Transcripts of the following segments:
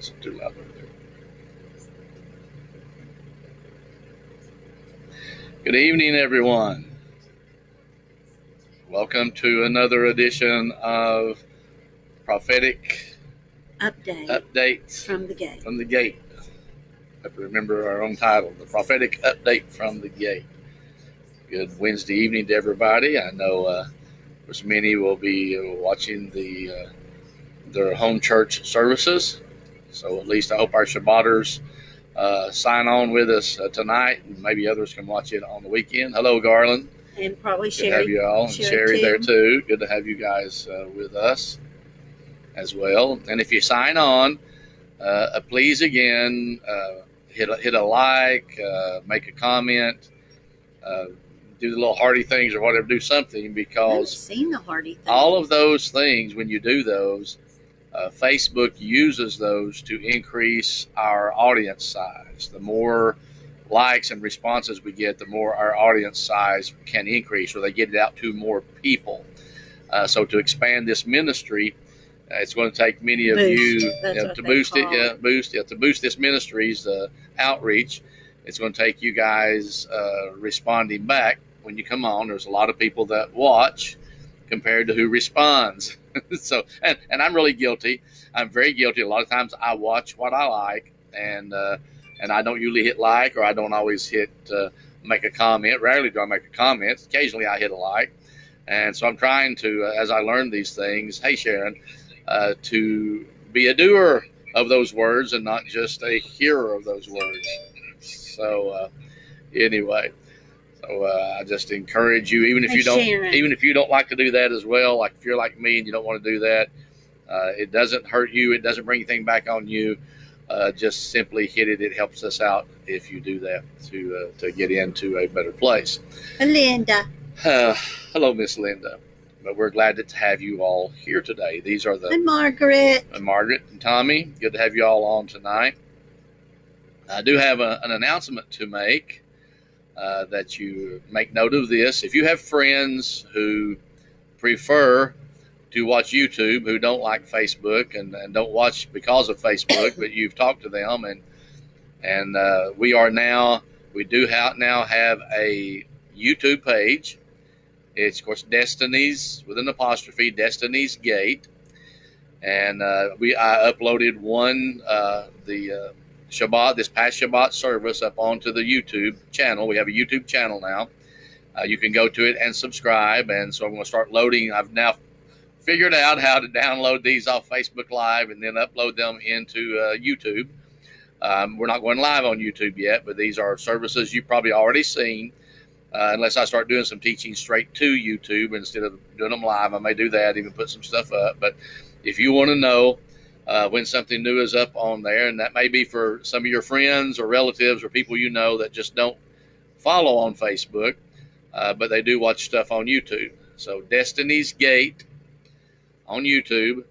Too loud. Good evening, everyone. Welcome to another edition of Prophetic Update Updates from the gate. from the Gate. Have to remember our own title, the Prophetic Update from the Gate. Good Wednesday evening to everybody. I know uh, there's many will be watching the uh, their home church services. So at least I hope our Shabbaters uh, sign on with us uh, tonight, and maybe others can watch it on the weekend. Hello, Garland. And probably Good to have you all, and Sherry Sherry there too. Good to have you guys uh, with us as well. And if you sign on, uh, uh, please again uh, hit a, hit a like, uh, make a comment, uh, do the little hearty things or whatever. Do something because seen the thing. all of those things, when you do those, uh, Facebook uses those to increase our audience size. The more likes and responses we get, the more our audience size can increase, or they get it out to more people. Uh, so to expand this ministry, uh, it's going to take many of Boost. you That's you know, to boost it. Yeah, boost. Yeah, to boost this ministry's uh, outreach. It's going to take you guys uh, responding back when you come on. There's a lot of people that watch compared to who responds. so, and, and I'm really guilty. I'm very guilty. A lot of times I watch what I like, and uh, and I don't usually hit like, or I don't always hit uh, make a comment. Rarely do I make a comment. Occasionally I hit a like, and so I'm trying to, uh, as I learn these things. Hey, Sharon, uh, to be a doer of those words and not just a hearer of those words. So, uh, anyway. So uh, I just encourage you, even if you don't, even if you don't like to do that as well, like if you're like me and you don't want to do that, uh, it doesn't hurt you. It doesn't bring anything back on you. Uh, just simply hit it. It helps us out if you do that to uh, to get into a better place. Linda. Uh, hello, Miss Linda. But we're glad to have you all here today. These are the And Margaret. uh, Margaret and Tommy. Good to have you all on tonight. I do have a, an announcement to make uh, that you make note of this. If you have friends who prefer to watch YouTube, who don't like Facebook and, and don't watch because of Facebook, but you've talked to them and and uh, we are now we do ha- now have a YouTube page. It's of course Destiny's with an apostrophe, Destiny's Gate and uh, we I uploaded one uh, the uh, Shabbat this past Shabbat service up onto the YouTube channel. We have a YouTube channel now. Uh, you can go to it and subscribe, and so I'm going to start loading. I've now figured out how to download these off Facebook Live and then upload them into uh, YouTube. Um, we're not going live on YouTube yet, but these are services you've probably already seen. Uh, unless I start doing some teaching straight to YouTube instead of doing them live, I may do that, even put some stuff up. But if you want to know uh, when something new is up on there, and that may be for some of your friends or relatives or people you know that just don't follow on Facebook, uh, but they do watch stuff on YouTube. So Destiny's Gate on YouTube.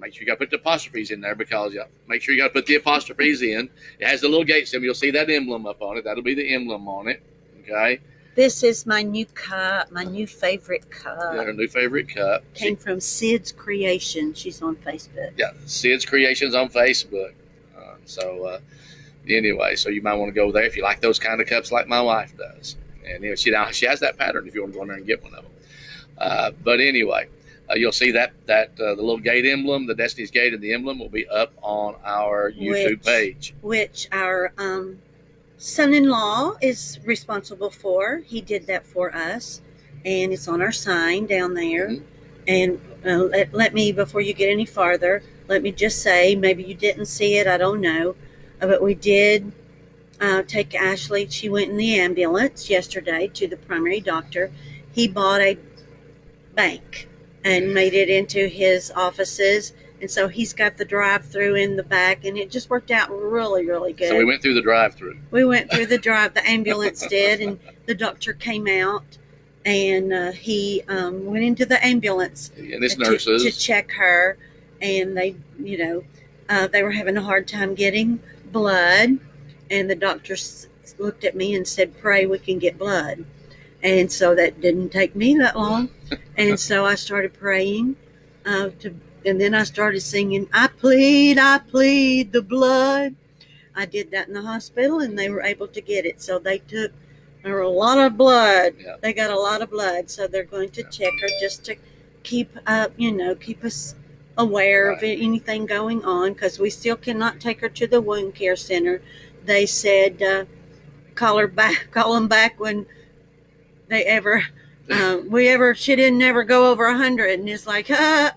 Make sure you got to put the apostrophes in there because yeah, make sure you got to put the apostrophes in. It has the little gate symbol. You'll see that emblem up on it. That'll be the emblem on it. Okay. This is my new cup, my new favorite cup. Our new favorite cup. Came from Sid's Creation. She's on Facebook. yeah, Sid's Creations on Facebook. Uh, so uh, anyway, so you might want to go there if you like those kind of cups, like my wife does. And you know, she now she has that pattern. If you want to go in there and get one of them. Uh, but anyway, uh, you'll see that that uh, the little gate emblem, the Destiny's Gate, and the emblem will be up on our YouTube Which- page. which our um, son-in-law is responsible for. He did that for us, and it's on our sign down there. Mhm. And uh, let, let me, before you get any farther, let me just say, maybe you didn't see it, I don't know, uh, but we did uh, take Ashley. She went in the ambulance yesterday to the primary doctor. He bought a bank and made it into his offices. And so he's got the drive through in the back, and it just worked out really, really good. So we went through the drive-through. We went through the drive, the ambulance did, and the doctor came out and uh, he um, went into the ambulance And to, nurses. to check her. And they, you know, uh, they were having a hard time getting blood. And the doctor s- looked at me and said, Pray we can get blood. And so that didn't take me that long. And so I started praying uh, to And then I started singing, I plead, I plead the blood. I did that in the hospital and they were able to get it. So they took there were a lot of blood. Yeah. They got a lot of blood. So they're going to Yeah. check her just to keep up, you know, keep us aware of anything going on because we still cannot take her to the wound care center. They said, uh, call her back, call them back when they ever, uh, we ever, she didn't ever go over a hundred. And it's like, ah,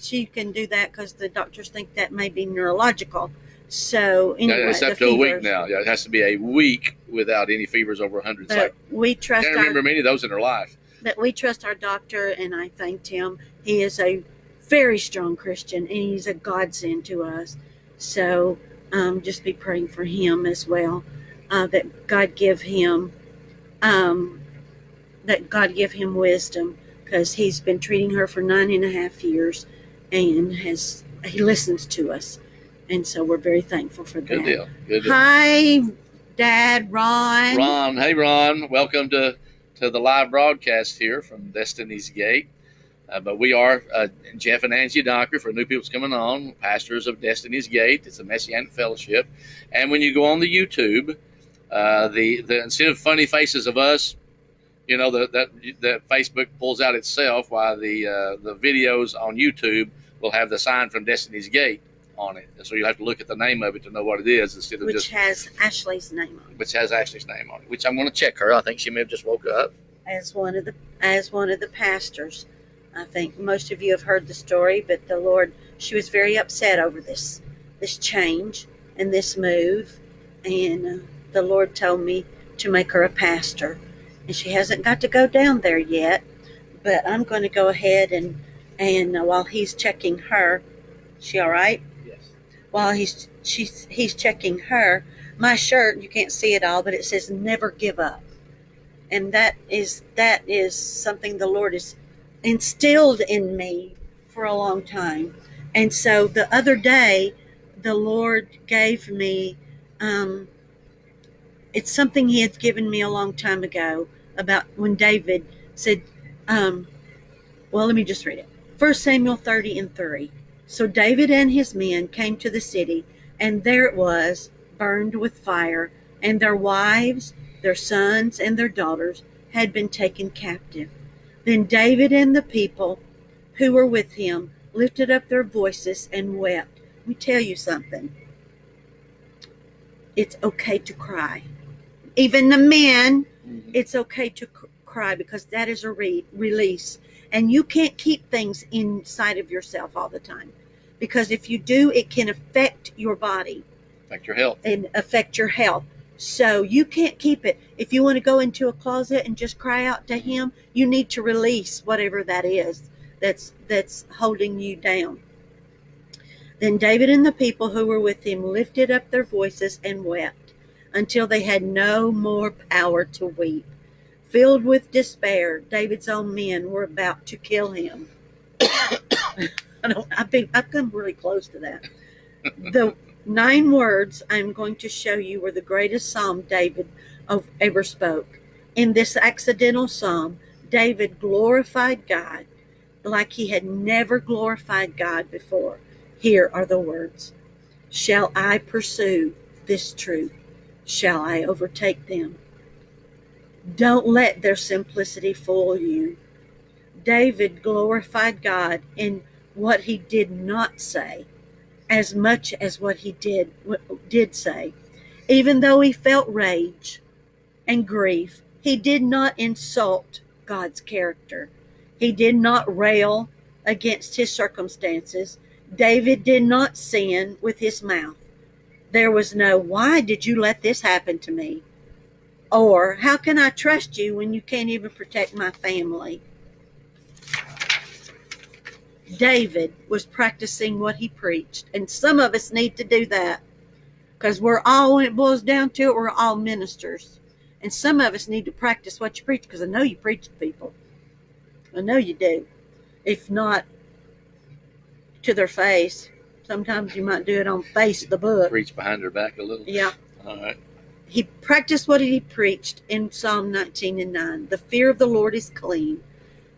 she can do that because the doctors think that may be neurological. So Yeah, anyway, it's the up to a week now. Yeah, it has to be a week without any fevers over 100. But like, we trust can't our remember many of those in her life. But we trust our doctor, and I thanked him. He is a very strong Christian, and he's a godsend to us. So um, just be praying for him as well. Uh, that God give him, um, that God give him wisdom, because he's been treating her for nine and a half years, and has he listens to us, and so we're very thankful for Good that. deal. Good deal. Hi, Dad, Ron. Ron, hey Ron, welcome to to the live broadcast here from Destiny's Gate. Uh, but we are uh, Jeff and Angie Docker for new people's coming on, pastors of Destiny's Gate. It's a Messianic fellowship, and when you go on the YouTube, uh, the the instead of funny faces of us, you know that that that Facebook pulls out itself, while the uh, the videos on YouTube will have the sign from Destiny's Gate on it. So you have to look at the name of it to know what it is instead of which just has Ashley's name on it. which has Ashley's name on it. Which I'm going to check her. I think she may have just woke up. as one of the as one of the pastors. I think most of you have heard the story, but the Lord she was very upset over this this change and this move, and uh, the Lord told me to make her a pastor, and she hasn't got to go down there yet, but I'm going to go ahead and and uh, while he's checking her, she all right? Yes. While he's she's he's checking her, my shirt you can't see it all, but it says never give up and that is that is something the lord has instilled in me for a long time and so the other day the lord gave me um, it's something he had given me a long time ago about when david said um, well let me just read it 1 samuel 30 and 3 so david and his men came to the city and there it was burned with fire and their wives their sons and their daughters had been taken captive. Then David and the people who were with him lifted up their voices and wept. Let me tell you something. It's okay to cry. Even the men, Mhm. it's okay to c- cry because that is a re- release. And you can't keep things inside of yourself all the time. Because if you do, it can affect your body Affect your health. and affect your health. So you can't keep it. If you want to go into a closet and just cry out to him, you need to release whatever that is that's that's holding you down. Then David and the people who were with him lifted up their voices and wept until they had no more power to weep. Filled with despair, David's own men were about to kill him. I don't I've been I've come really close to that. The nine words I'm going to show you were the greatest psalm David ever spoke. In this accidental psalm, David glorified God like he had never glorified God before. Here are the words Shall I pursue this truth? Shall I overtake them? Don't let their simplicity fool you. David glorified God in what he did not say as much as what he did did say. Even though he felt rage and grief, he did not insult God's character. He did not rail against his circumstances. David did not sin with his mouth. There was no, why did you let this happen to me? Or, how can I trust you when you can't even protect my family? David was practicing what he preached. And some of us need to do that because we're all, when it boils down to it, we're all ministers. And some of us need to practice what you preach because I know you preach to people. I know you do. If not to their face, sometimes you might do it on face of the book. Reach behind her back a little. Yeah. All right. He practiced what he preached in Psalm 19 and 9. The fear of the Lord is clean,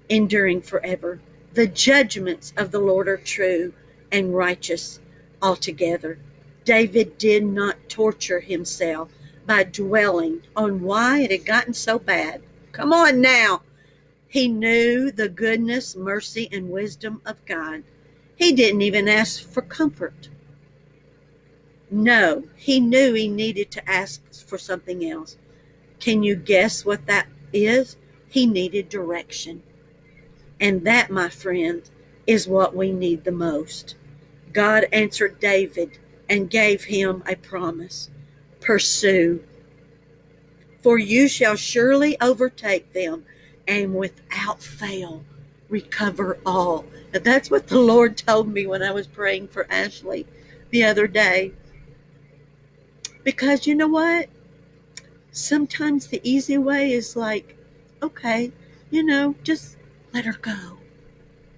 enduring forever. The judgments of the Lord are true and righteous altogether. David did not torture himself by dwelling on why it had gotten so bad. Come on now. He knew the goodness, mercy, and wisdom of God. He didn't even ask for comfort. No, he knew he needed to ask for something else. Can you guess what that is? He needed direction. And that, my friend, is what we need the most. God answered David and gave him a promise Pursue, for you shall surely overtake them, and without fail recover all. That's what the Lord told me when I was praying for Ashley the other day. Because you know what? Sometimes the easy way is like, okay, you know, just let her go.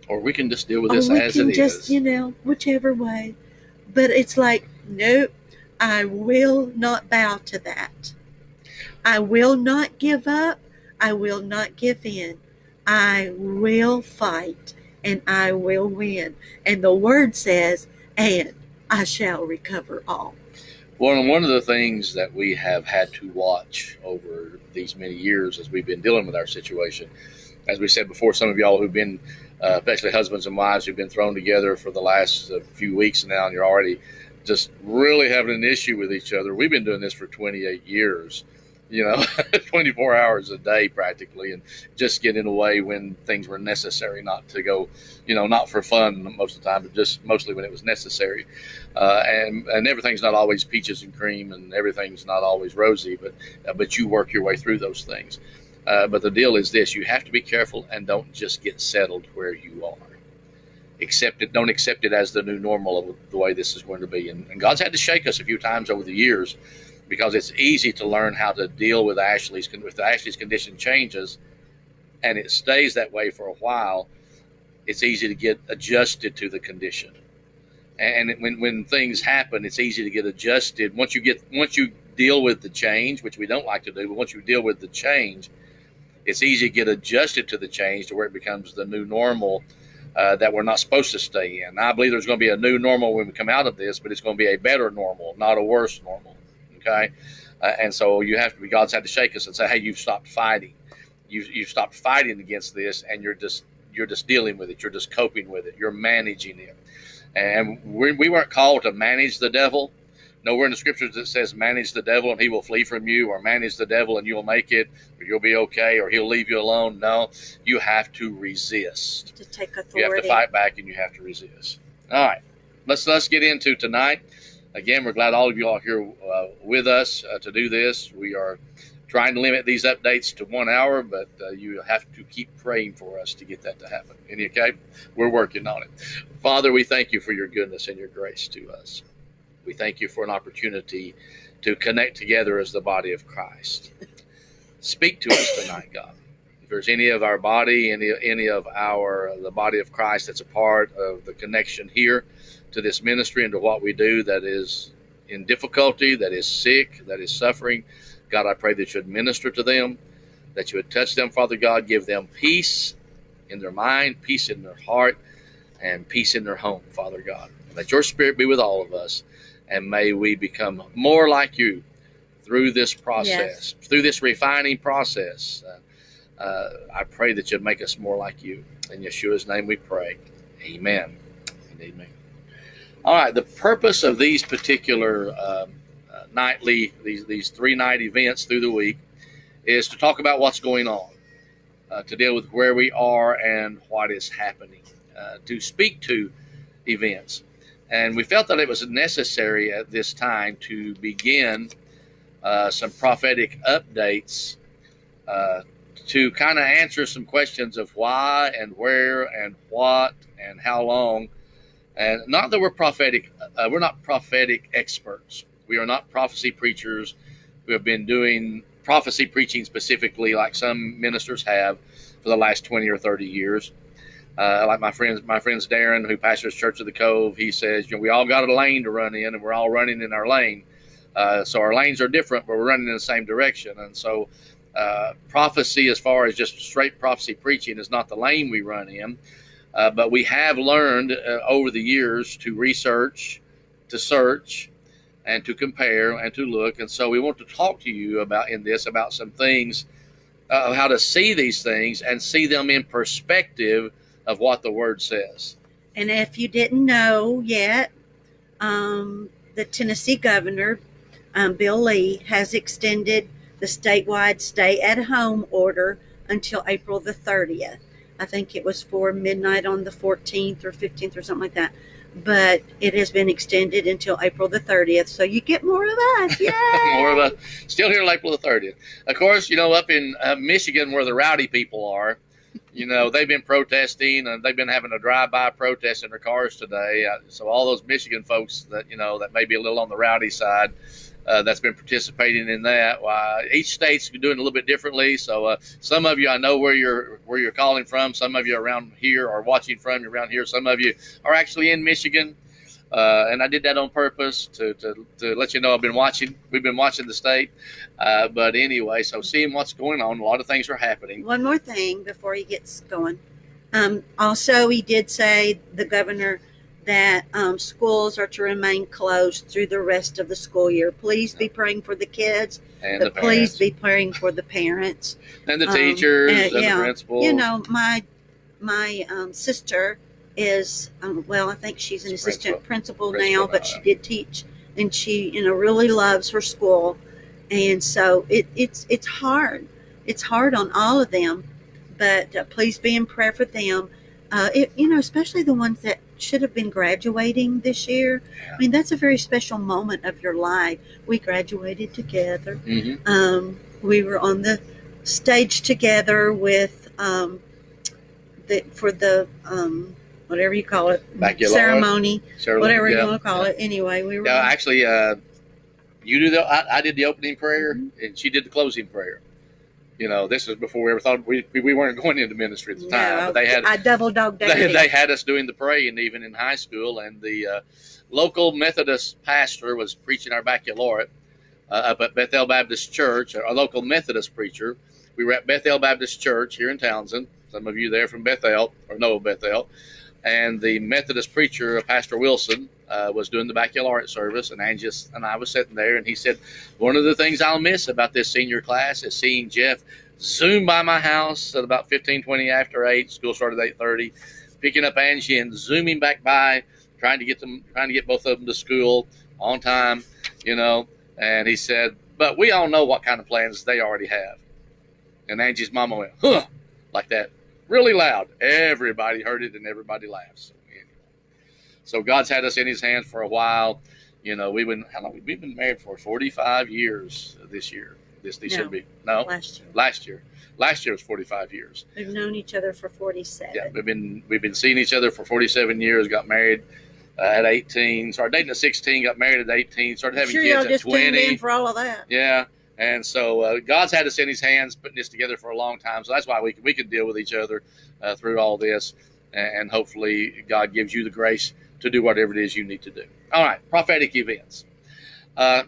Or we can just deal with this or we as can it just, is. you know, whichever way. But it's like, nope, I will not bow to that. I will not give up. I will not give in. I will fight and I will win. And the word says, and I shall recover all. Well, one of the things that we have had to watch over these many years as we've been dealing with our situation, as we said before, some of y'all who've been, uh, especially husbands and wives who've been thrown together for the last uh, few weeks now, and you're already just really having an issue with each other. We've been doing this for 28 years, you know, 24 hours a day practically, and just get in getting away when things were necessary, not to go, you know, not for fun most of the time, but just mostly when it was necessary. Uh, and and everything's not always peaches and cream, and everything's not always rosy, but uh, but you work your way through those things. Uh, but the deal is this: you have to be careful and don't just get settled where you are accept it don't accept it as the new normal of the way this is going to be and, and, god's had to shake us a few times over the years because it's easy to learn how to deal with ashley's with ashley's condition changes and it stays that way for a while it's easy to get adjusted to the condition and when, when things happen it's easy to get adjusted once you get once you deal with the change which we don't like to do but once you deal with the change it's easy to get adjusted to the change to where it becomes the new normal uh, that we're not supposed to stay in. I believe there's going to be a new normal when we come out of this, but it's going to be a better normal, not a worse normal. Okay, uh, and so you have to be. God's had to shake us and say, "Hey, you've stopped fighting. You you've stopped fighting against this, and you're just you're just dealing with it. You're just coping with it. You're managing it." And we, we weren't called to manage the devil. Nowhere in the scriptures that says manage the devil and he will flee from you, or manage the devil and you'll make it, or you'll be okay, or he'll leave you alone. No, you have to resist. To take authority. You have to fight back and you have to resist. All right, let's let's get into tonight. Again, we're glad all of you are here uh, with us uh, to do this. We are trying to limit these updates to one hour, but uh, you have to keep praying for us to get that to happen. Any okay? We're working on it. Father, we thank you for your goodness and your grace to us. We thank you for an opportunity to connect together as the body of Christ. Speak to us tonight, God. If there's any of our body, any any of our the body of Christ that's a part of the connection here to this ministry and to what we do that is in difficulty, that is sick, that is suffering, God, I pray that you would minister to them, that you would touch them, Father God, give them peace in their mind, peace in their heart, and peace in their home, Father God. Let your spirit be with all of us and may we become more like you through this process, yes. through this refining process. Uh, uh, I pray that you'd make us more like you. In Yeshua's name we pray. Amen. And amen. All right, the purpose of these particular um, uh, nightly, these, these three night events through the week, is to talk about what's going on, uh, to deal with where we are and what is happening, uh, to speak to events. And we felt that it was necessary at this time to begin uh, some prophetic updates uh, to kind of answer some questions of why and where and what and how long. And not that we're prophetic, uh, we're not prophetic experts. We are not prophecy preachers who have been doing prophecy preaching specifically like some ministers have for the last 20 or 30 years. Uh, like my friends, my friends Darren, who pastors Church of the Cove, he says, you know, we all got a lane to run in, and we're all running in our lane. Uh, so our lanes are different, but we're running in the same direction. And so, uh, prophecy, as far as just straight prophecy preaching, is not the lane we run in. Uh, but we have learned uh, over the years to research, to search, and to compare and to look. And so we want to talk to you about in this about some things uh, how to see these things and see them in perspective of what the Word says. And if you didn't know yet, um, the Tennessee governor, um, Bill Lee, has extended the statewide stay at home order until April the 30th. I think it was for midnight on the 14th or 15th or something like that. But it has been extended until April the 30th. So you get more of us. Yay! more of a still here April the 30th. Of course, you know, up in uh, Michigan where the rowdy people are, you know, they've been protesting and they've been having a drive-by protest in their cars today. Uh, so all those Michigan folks that you know that may be a little on the rowdy side, uh, that's been participating in that. Uh, each state's doing a little bit differently. So uh, some of you, I know where you're where you're calling from. Some of you around here are watching from around here. Some of you are actually in Michigan. Uh, and I did that on purpose to, to, to let you know I've been watching. We've been watching the state. Uh, but anyway, so seeing what's going on, a lot of things are happening. One more thing before he gets going. Um, also, he did say, the governor, that um, schools are to remain closed through the rest of the school year. Please be praying for the kids, And but please be praying for the parents. and the um, teachers and- and yeah, the principals. You know, my my um, sister is um, well, I think she's an assistant principal, principal now, but she did teach, and she you know really loves her school, and so it, it's it's hard. It's hard on all of them, but uh, please be in prayer for them. Uh, it, you know, especially the ones that should have been graduating this year. Yeah. I mean, that's a very special moment of your life. We graduated together hmm um, we were on the stage together with um, the for the um, whatever you call it Baccalaureate? ceremony, Sure, whatever yeah. you want to call it. Anyway, we were. Yeah, actually, uh, you do the. I, I did the opening prayer, Mm-hmm. and she did the closing prayer. You know, this is before we ever thought we we weren't going into ministry at the time. no, but they had I double dog they, they had us doing the praying even in high school, and the uh, local Methodist pastor was preaching our baccalaureate uh, up at Bethel Baptist Church. Our local Methodist preacher. We were at Bethel Baptist Church here in Townsend. Some of you there from Bethel or know of Bethel, and the Methodist preacher, Pastor Wilson, uh, was doing the baccalaureate service, and Angus and I was sitting there, and he said, "One of the things I'll miss about this senior class is seeing Jeff zoom by my house at about 15, 20 after eight. School started at 8:30, picking up Angie and zooming back by, trying to get them, trying to get both of them to school on time, you know." And he said, "But we all know what kind of plans they already have." And Angie's mama went, "Huh," like that, really loud. Everybody heard it, and everybody laughed. So, anyway. so God's had us in His hands for a while. You know, we've been how long? We've been married for 45 years this year. This December, No. be no last year. last year. Last year was 45 years. We've known each other for forty-seven. Yeah, we've been we've been seeing each other for 47 years. Got married uh, at 18. Started dating at 16. Got married at 18. Started having sure, kids at just tuned 20. in for all of that. Yeah, and so uh, God's had us in His hands, putting this together for a long time. So that's why we can, we can deal with each other uh, through all this, and, hopefully God gives you the grace to do whatever it is you need to do. All right, prophetic events. Uh,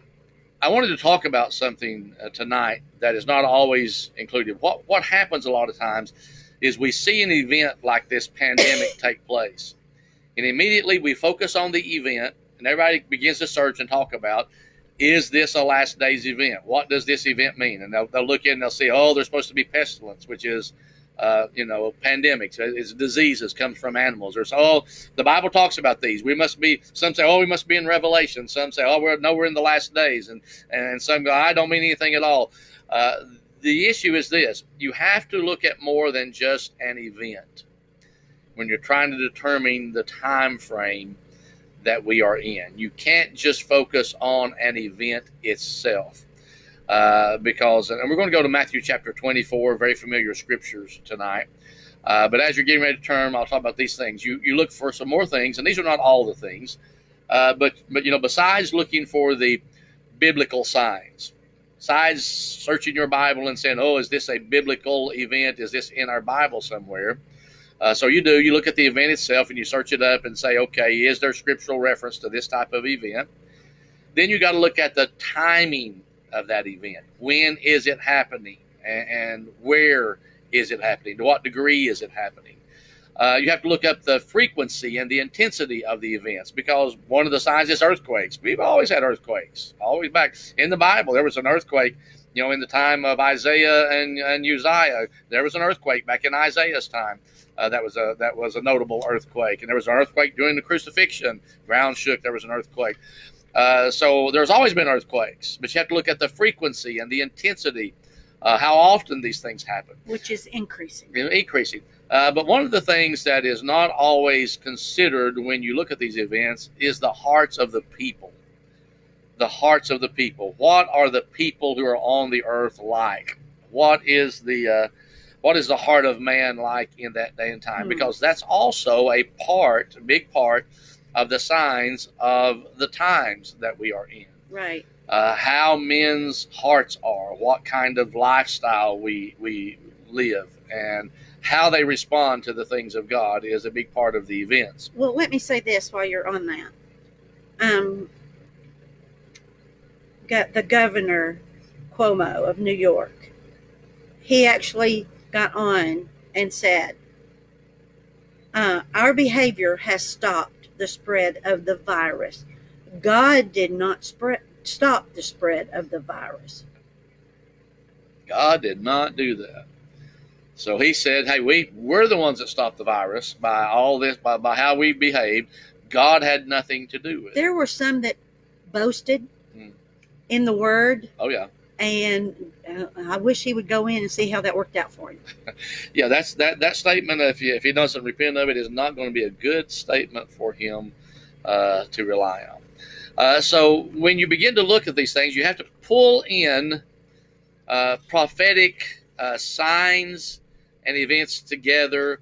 I wanted to talk about something uh, tonight that is not always included. What what happens a lot of times is we see an event like this pandemic take place, and immediately we focus on the event, and everybody begins to search and talk about is this a last days event? What does this event mean? And they'll, they'll look in and they'll see, oh, there's supposed to be pestilence, which is, uh, you know, pandemics. It's diseases comes from animals. So, oh, the Bible talks about these. We must be. Some say, oh, we must be in Revelation. Some say, oh, we're no, we're in the last days. And and some go, I don't mean anything at all. Uh, the issue is this: you have to look at more than just an event when you're trying to determine the time frame that we are in. You can't just focus on an event itself. Uh, because, and we're going to go to Matthew chapter 24, very familiar scriptures tonight. Uh, but as you're getting ready to turn, I'll talk about these things. You you look for some more things, and these are not all the things. Uh, but but you know, besides looking for the biblical signs, besides searching your Bible and saying, "Oh, is this a biblical event? Is this in our Bible somewhere?" Uh, so you do. You look at the event itself and you search it up and say, okay, is there scriptural reference to this type of event? Then you got to look at the timing of that event. When is it happening, and, and where is it happening? To what degree is it happening? Uh, you have to look up the frequency and the intensity of the events because one of the signs is earthquakes. We've always had earthquakes, always back in the Bible. There was an earthquake, you know, in the time of Isaiah and, and Uzziah. There was an earthquake back in Isaiah's time. Uh, that was a that was a notable earthquake, and there was an earthquake during the crucifixion. Ground shook. There was an earthquake. Uh, so there's always been earthquakes, but you have to look at the frequency and the intensity, uh, how often these things happen, which is increasing. Increasing. Uh, but one of the things that is not always considered when you look at these events is the hearts of the people. The hearts of the people. What are the people who are on the earth like? What is the uh, what is the heart of man like in that day and time? Hmm. Because that's also a part, a big part of the signs of the times that we are in. Right. Uh, how men's hearts are, what kind of lifestyle we we live, and how they respond to the things of God is a big part of the events. Well, let me say this while you're on that. Um, the governor Cuomo of New York. He actually got on and said, uh, "Our behavior has stopped the spread of the virus. God did not spread stop the spread of the virus." God did not do that. So he said, "Hey, we we're the ones that stopped the virus by all this by, by how we behaved. God had nothing to do with it." There were some that boasted. In the word. Oh yeah. And uh, I wish he would go in and see how that worked out for him. yeah, that's that that statement. If he if he doesn't repent of it, is not going to be a good statement for him uh, to rely on. Uh, so when you begin to look at these things, you have to pull in uh, prophetic uh, signs and events together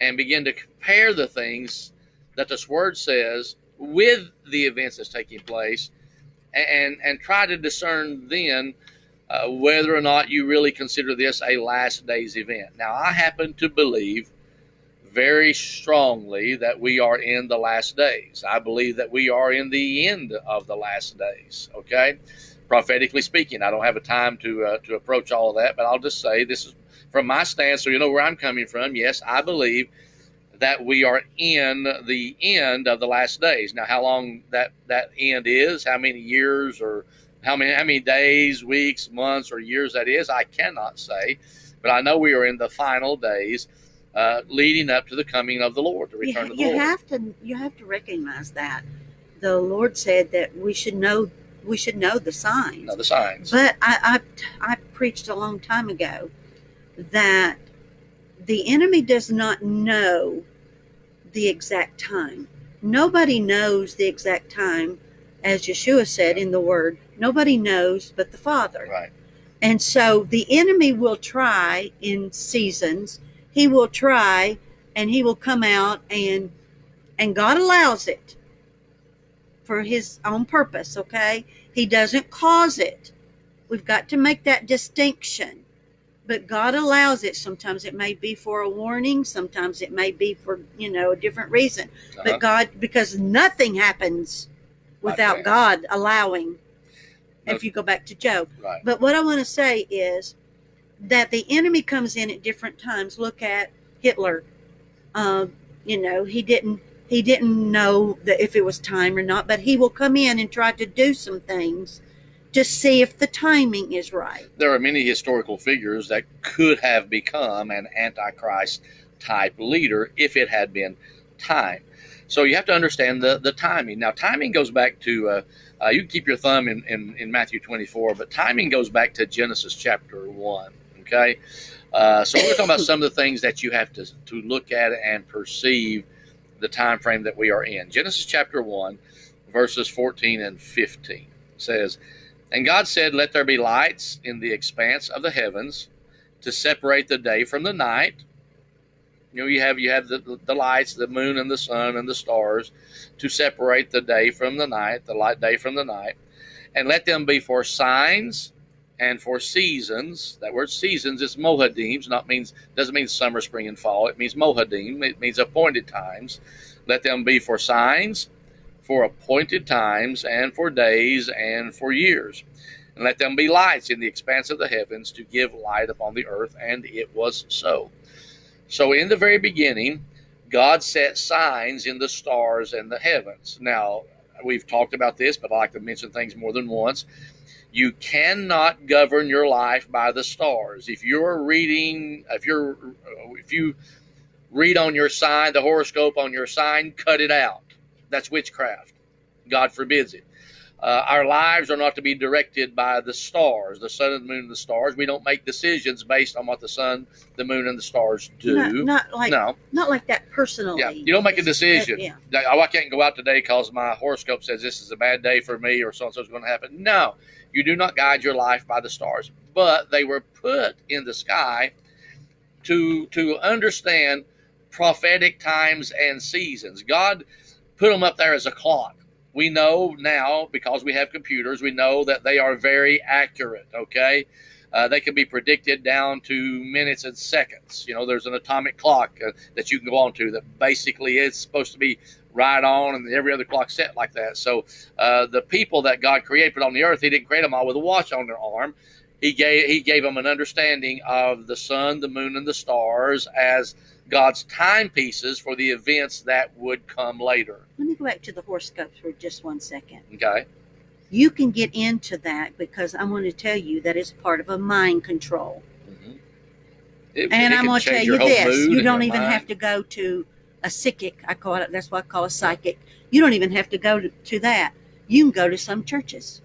and begin to compare the things that this word says with the events that's taking place and and try to discern then uh, whether or not you really consider this a last days event. Now, I happen to believe very strongly that we are in the last days. I believe that we are in the end of the last days. Okay, prophetically speaking, I don't have a time to uh, to approach all of that, but I'll just say this is from my stance, so you know where I'm coming from, yes, I believe that we are in the end of the last days. Now, how long that that end is, how many years or how many how many days, weeks, months, or years that is, I cannot say, but I know we are in the final days. Uh, leading up to the coming of the Lord, the return you, of the you Lord. You have to you have to recognize that the Lord said that we should know we should know the signs. Know the signs. But I, I I preached a long time ago that the enemy does not know the exact time. Nobody knows the exact time, as Yeshua said in the Word. Nobody knows but the Father. Right. And so the enemy will try in seasons. He will try, and he will come out, and and God allows it for His own purpose. Okay, He doesn't cause it. We've got to make that distinction but God allows it. Sometimes it may be for a warning, sometimes it may be for, you know, a different reason. Uh-huh. But God, because nothing happens without God allowing, if you go back to Job. Right. But what I want to say is that the enemy comes in at different times. Look at Hitler. Uh, you know, he didn't he didn't know that if it was time or not, but he will come in and try to do some things to see if the timing is right. There are many historical figures that could have become an Antichrist type leader if it had been time. So you have to understand the, the timing. Now, timing goes back to, uh, uh, you can keep your thumb in, in, in, Matthew 24, but timing goes back to Genesis chapter 1. Okay? Uh, so we're talking about some of the things that you have to, to look at and perceive the time frame that we are in. Genesis chapter 1, verses 14 and 15 says, and God said, Let there be lights in the expanse of the heavens to separate the day from the night. You know, you have you have the, the lights, the moon and the sun and the stars to separate the day from the night, the light day from the night. And let them be for signs and for seasons. That word seasons is moedim, not means doesn't mean summer, spring, and fall. It means moedim. It means appointed times. Let them be for signs for appointed times and for days and for years. And let them be lights in the expanse of the heavens to give light upon the earth. And it was so. So, in the very beginning, God set signs in the stars and the heavens. Now, we've talked about this, but I like to mention things more than once. You cannot govern your life by the stars. If you're reading, if you're, if you read on your sign, the horoscope on your sign, cut it out. That's witchcraft. God forbids it. Uh, our lives are not to be directed by the stars, the sun and the moon and the stars. We don't make decisions based on what the sun, the moon, and the stars do. Not, not like no, not like that personally. yeah, you don't make a decision. Yeah. Like, oh, I can't go out today because my horoscope says this is a bad day for me or so and so is going to happen. No, you do not guide your life by the stars, but they were put in the sky to to understand prophetic times and seasons. God put them up there as a clock. We know now because we have computers, we know that they are very accurate. Okay. Uh, they can be predicted down to minutes and seconds. You know, there's an atomic clock uh, that you can go on to that basically is supposed to be right on, and every other clock set like that. So uh, the people that God created on the earth, He didn't create them all with a watch on their arm. He gave He gave them an understanding of the sun, the moon, and the stars as God's timepieces for the events that would come later. Let me go back to the horoscopes for just one second. Okay. You can get into that because I'm going to tell you that it's part of a mind control. Mhm. It- And it I'm going to tell you this: you don't even mind. have to go to a psychic. I call it. That's what I call a psychic. You don't even have to go to, to that. You can go to some churches.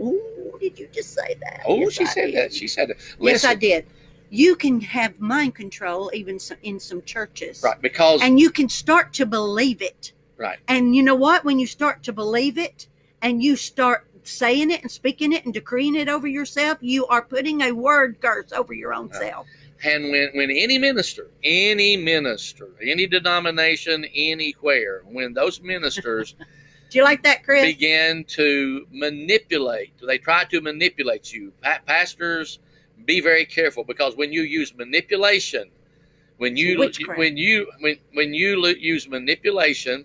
Ooh, did you just say that? Oh, Yes, she I said did. that. She said it. Yes, I did. You can have mind control even in some churches, Right, because and you can start to believe it. right, And you know what? When you start to believe it and you start saying it and speaking it and decreeing it over yourself, you are putting a word curse over your own Yeah. self. and when when any minister, any minister, any denomination, anywhere, when those ministers Do you like that, Chris? begin to manipulate, they try to manipulate you. Pa- pastors, be very careful because when you use manipulation, when you Witchcraft. when you when when you use manipulation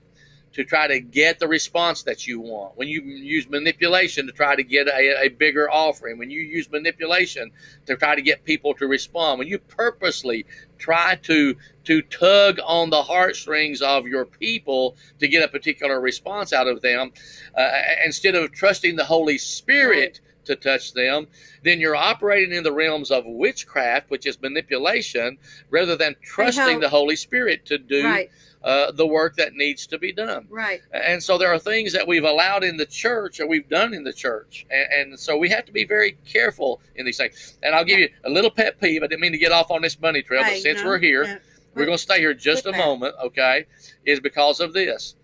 to try to get the response that you want, when you use manipulation to try to get a, a bigger offering, when you use manipulation to try to get people to respond, when you purposely try to to tug on the heartstrings of your people to get a particular response out of them, uh, instead of trusting the Holy Spirit to touch them, then you're operating in the realms of witchcraft, which is manipulation, rather than trusting the Holy Spirit to do right, uh, the work that needs to be done. right. And so there are things that we've allowed in the church or we've done in the church. And, and so we have to be very careful in these things. And I'll give you a little pet peeve. I didn't mean to get off on this bunny trail, but since no, we're here, no. we're going to stay here just a that. moment, okay? Is because of this.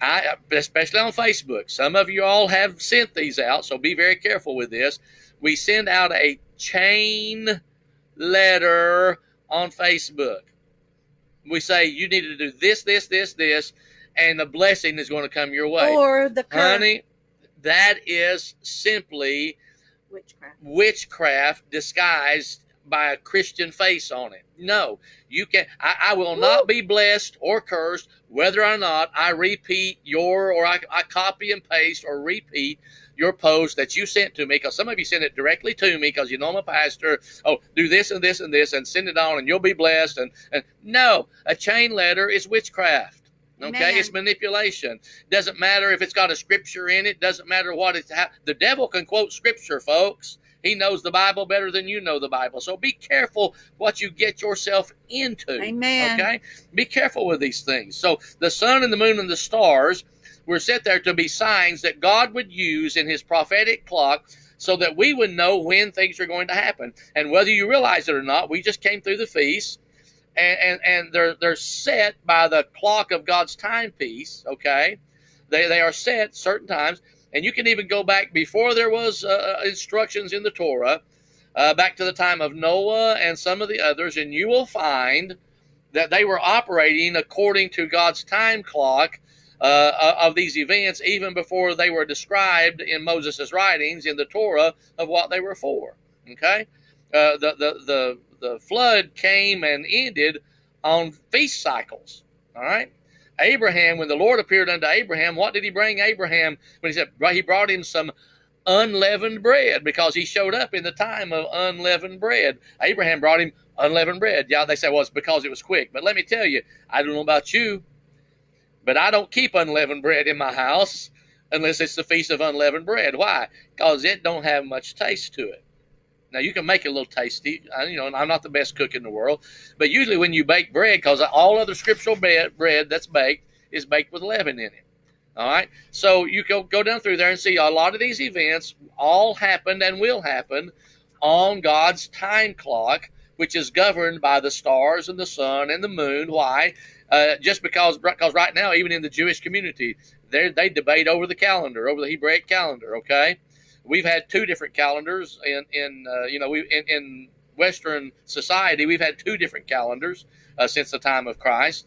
I, especially on Facebook, some of you all have sent these out, so be very careful with this. We send out a chain letter on Facebook. We say you need to do this, this, this, this, and the blessing is going to come your way. Or the curse. Honey, that is simply Witchcraft. witchcraft disguised by a Christian face on it. No, you can. I, I will not be blessed or cursed whether or not I repeat your or I, I copy and paste or repeat your post that you sent to me because some of you sent it directly to me because you know I'm a pastor. Oh, do this and this and this and send it on and you'll be blessed. And, and no, a chain letter is witchcraft. Okay, Amen. it's manipulation. Doesn't matter if it's got a scripture in it. Doesn't matter what it's. The devil can quote scripture, folks. He knows the Bible better than you know the Bible. So be careful what you get yourself into. Amen. Okay? Be careful with these things. So the sun and the moon and the stars were set there to be signs that God would use in his prophetic clock so that we would know when things are going to happen. And whether you realize it or not, we just came through the feast. And, and, and they're they're set by the clock of God's timepiece, okay? They, they are set certain times, and you can even go back before there was uh, instructions in the Torah, uh, back to the time of Noah and some of the others, and you will find that they were operating according to God's time clock uh, of these events, even before they were described in Moses' writings in the Torah of what they were for. Okay, uh, the the the the flood came and ended on feast cycles. All right. Abraham, when the Lord appeared unto Abraham, what did he bring Abraham when he said he brought him some unleavened bread because he showed up in the time of unleavened bread. Abraham brought him unleavened bread. Yeah, they say, well, it's because it was quick. But let me tell you, I don't know about you, but I don't keep unleavened bread in my house unless it's the feast of unleavened bread. Why? Because it don't have much taste to it. Now you can make it a little tasty. You know, and I'm not the best cook in the world, but usually when you bake bread, because all other scriptural bread, bread that's baked is baked with leaven in it. All right, so you go go down through there and see a lot of these events all happened and will happen on God's time clock, which is governed by the stars and the sun and the moon. Why? Uh, just because because right now, even in the Jewish community, they they debate over the calendar, over the Hebraic calendar. Okay, we've had two different calendars in in uh, you know we in, in Western society we've had two different calendars uh, since the time of Christ.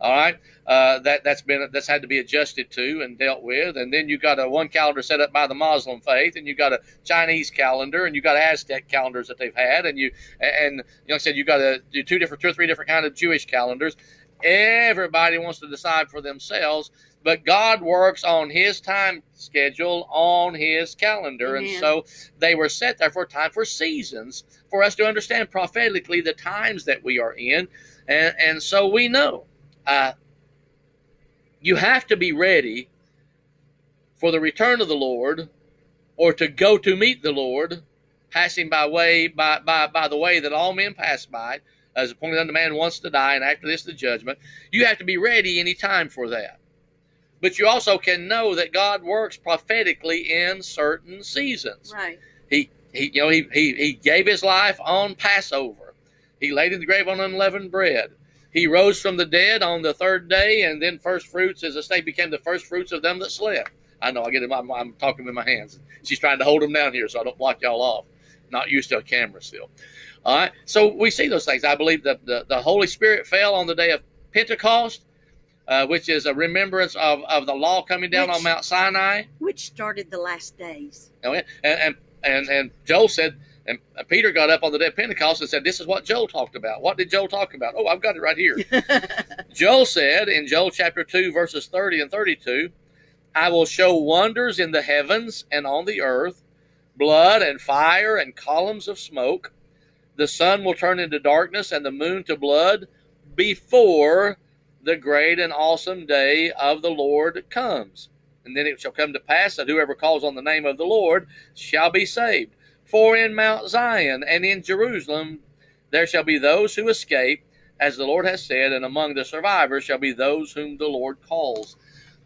All right, uh, that that's been that's had to be adjusted to and dealt with, and then you got a one calendar set up by the Muslim faith, and you got a Chinese calendar, and you got Aztec calendars that they've had, and you and like I said you got a two different two or three different kind of Jewish calendars. Everybody wants to decide for themselves, but God works on His time schedule on His calendar, Amen. and so they were set there for a time for seasons for us to understand prophetically the times that we are in, and and so we know uh, you have to be ready for the return of the Lord or to go to meet the Lord, passing by way by, by, by the way that all men pass by, as appointed unto man wants to die, and after this the judgment. You have to be ready any time for that. But you also can know that God works prophetically in certain seasons. Right. He he you know he he, he gave his life on Passover. He laid in the grave on unleavened bread. He rose from the dead on the third day, and then first fruits, as I say, became the first fruits of them that slept. I know I get him. I'm, I'm talking with my hands. She's trying to hold them down here so I don't block y'all off. Not used to a camera still. All right. So we see those things. I believe that the, the Holy Spirit fell on the day of Pentecost, uh, which is a remembrance of, of the law coming down which, on Mount Sinai, which started the last days. Oh, and, and and and Joel said and Peter got up on the day of Pentecost and said, This is what Joel talked about. What did Joel talk about? Oh, I've got it right here. Joel said in Joel chapter 2, verses 30 and 32, I will show wonders in the heavens and on the earth, blood and fire and columns of smoke. The sun will turn into darkness and the moon to blood before the great and awesome day of the Lord comes. And then it shall come to pass that whoever calls on the name of the Lord shall be saved. For in Mount Zion and in Jerusalem there shall be those who escape, as the Lord has said, and among the survivors shall be those whom the Lord calls.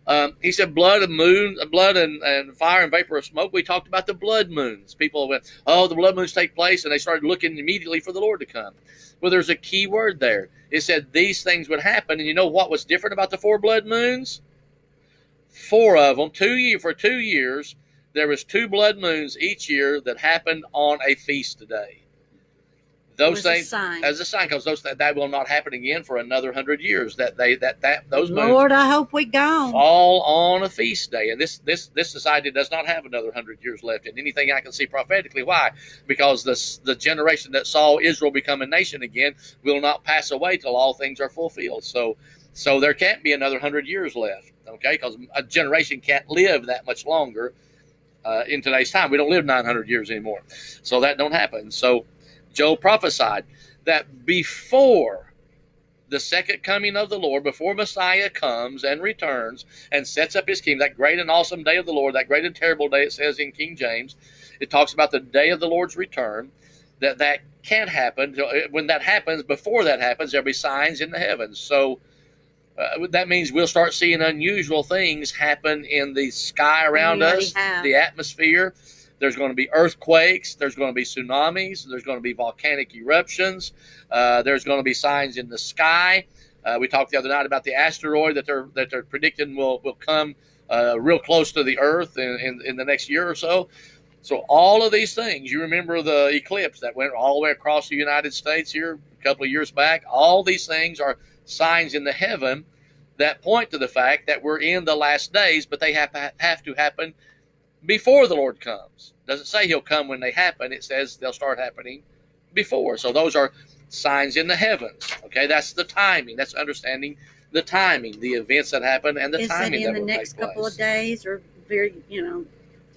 Um, he said, blood and moon, blood and, and fire and vapor of smoke. We talked about the blood moons. People went, oh, the blood moons take place, and they started looking immediately for the Lord to come. Well, there's a key word there. It said these things would happen, and you know what was different about the four blood moons? Four of them, two year for two years, there was two blood moons each year that happened on a feast day. Those things a as a sign, because those that, that will not happen again for another hundred years. That they that that those Lord, I hope we go fall on a feast day, and this this this society does not have another hundred years left And anything I can see prophetically. Why? Because the the generation that saw Israel become a nation again will not pass away till all things are fulfilled. So so there can't be another hundred years left. Okay, because a generation can't live that much longer uh, in today's time. We don't live 900 years anymore, so that don't happen. So Joel prophesied that before the second coming of the Lord, before Messiah comes and returns and sets up his kingdom, that great and awesome day of the Lord, that great and terrible day, it says in King James, it talks about the day of the Lord's return. That that can't happen. When that happens, before that happens, there'll be signs in the heavens. So uh, that means we'll start seeing unusual things happen in the sky around us, have. the atmosphere. There's going to be earthquakes. There's going to be tsunamis. There's going to be volcanic eruptions. Uh, there's going to be signs in the sky. Uh, we talked the other night about the asteroid that they're that they're predicting will will come uh, real close to the Earth in, in, in the next year or so. So all of these things, you remember the eclipse that went all the way across the United States here a couple of years back. All these things are signs in the heaven that point to the fact that we're in the last days, but they have, have to happen before the Lord comes. Doesn't say he'll come when they happen. It says they'll start happening before. So those are signs in the heavens. Okay, that's the timing. That's understanding the timing, the events that happen, and the Is timing that in the next couple of days, or very, you know,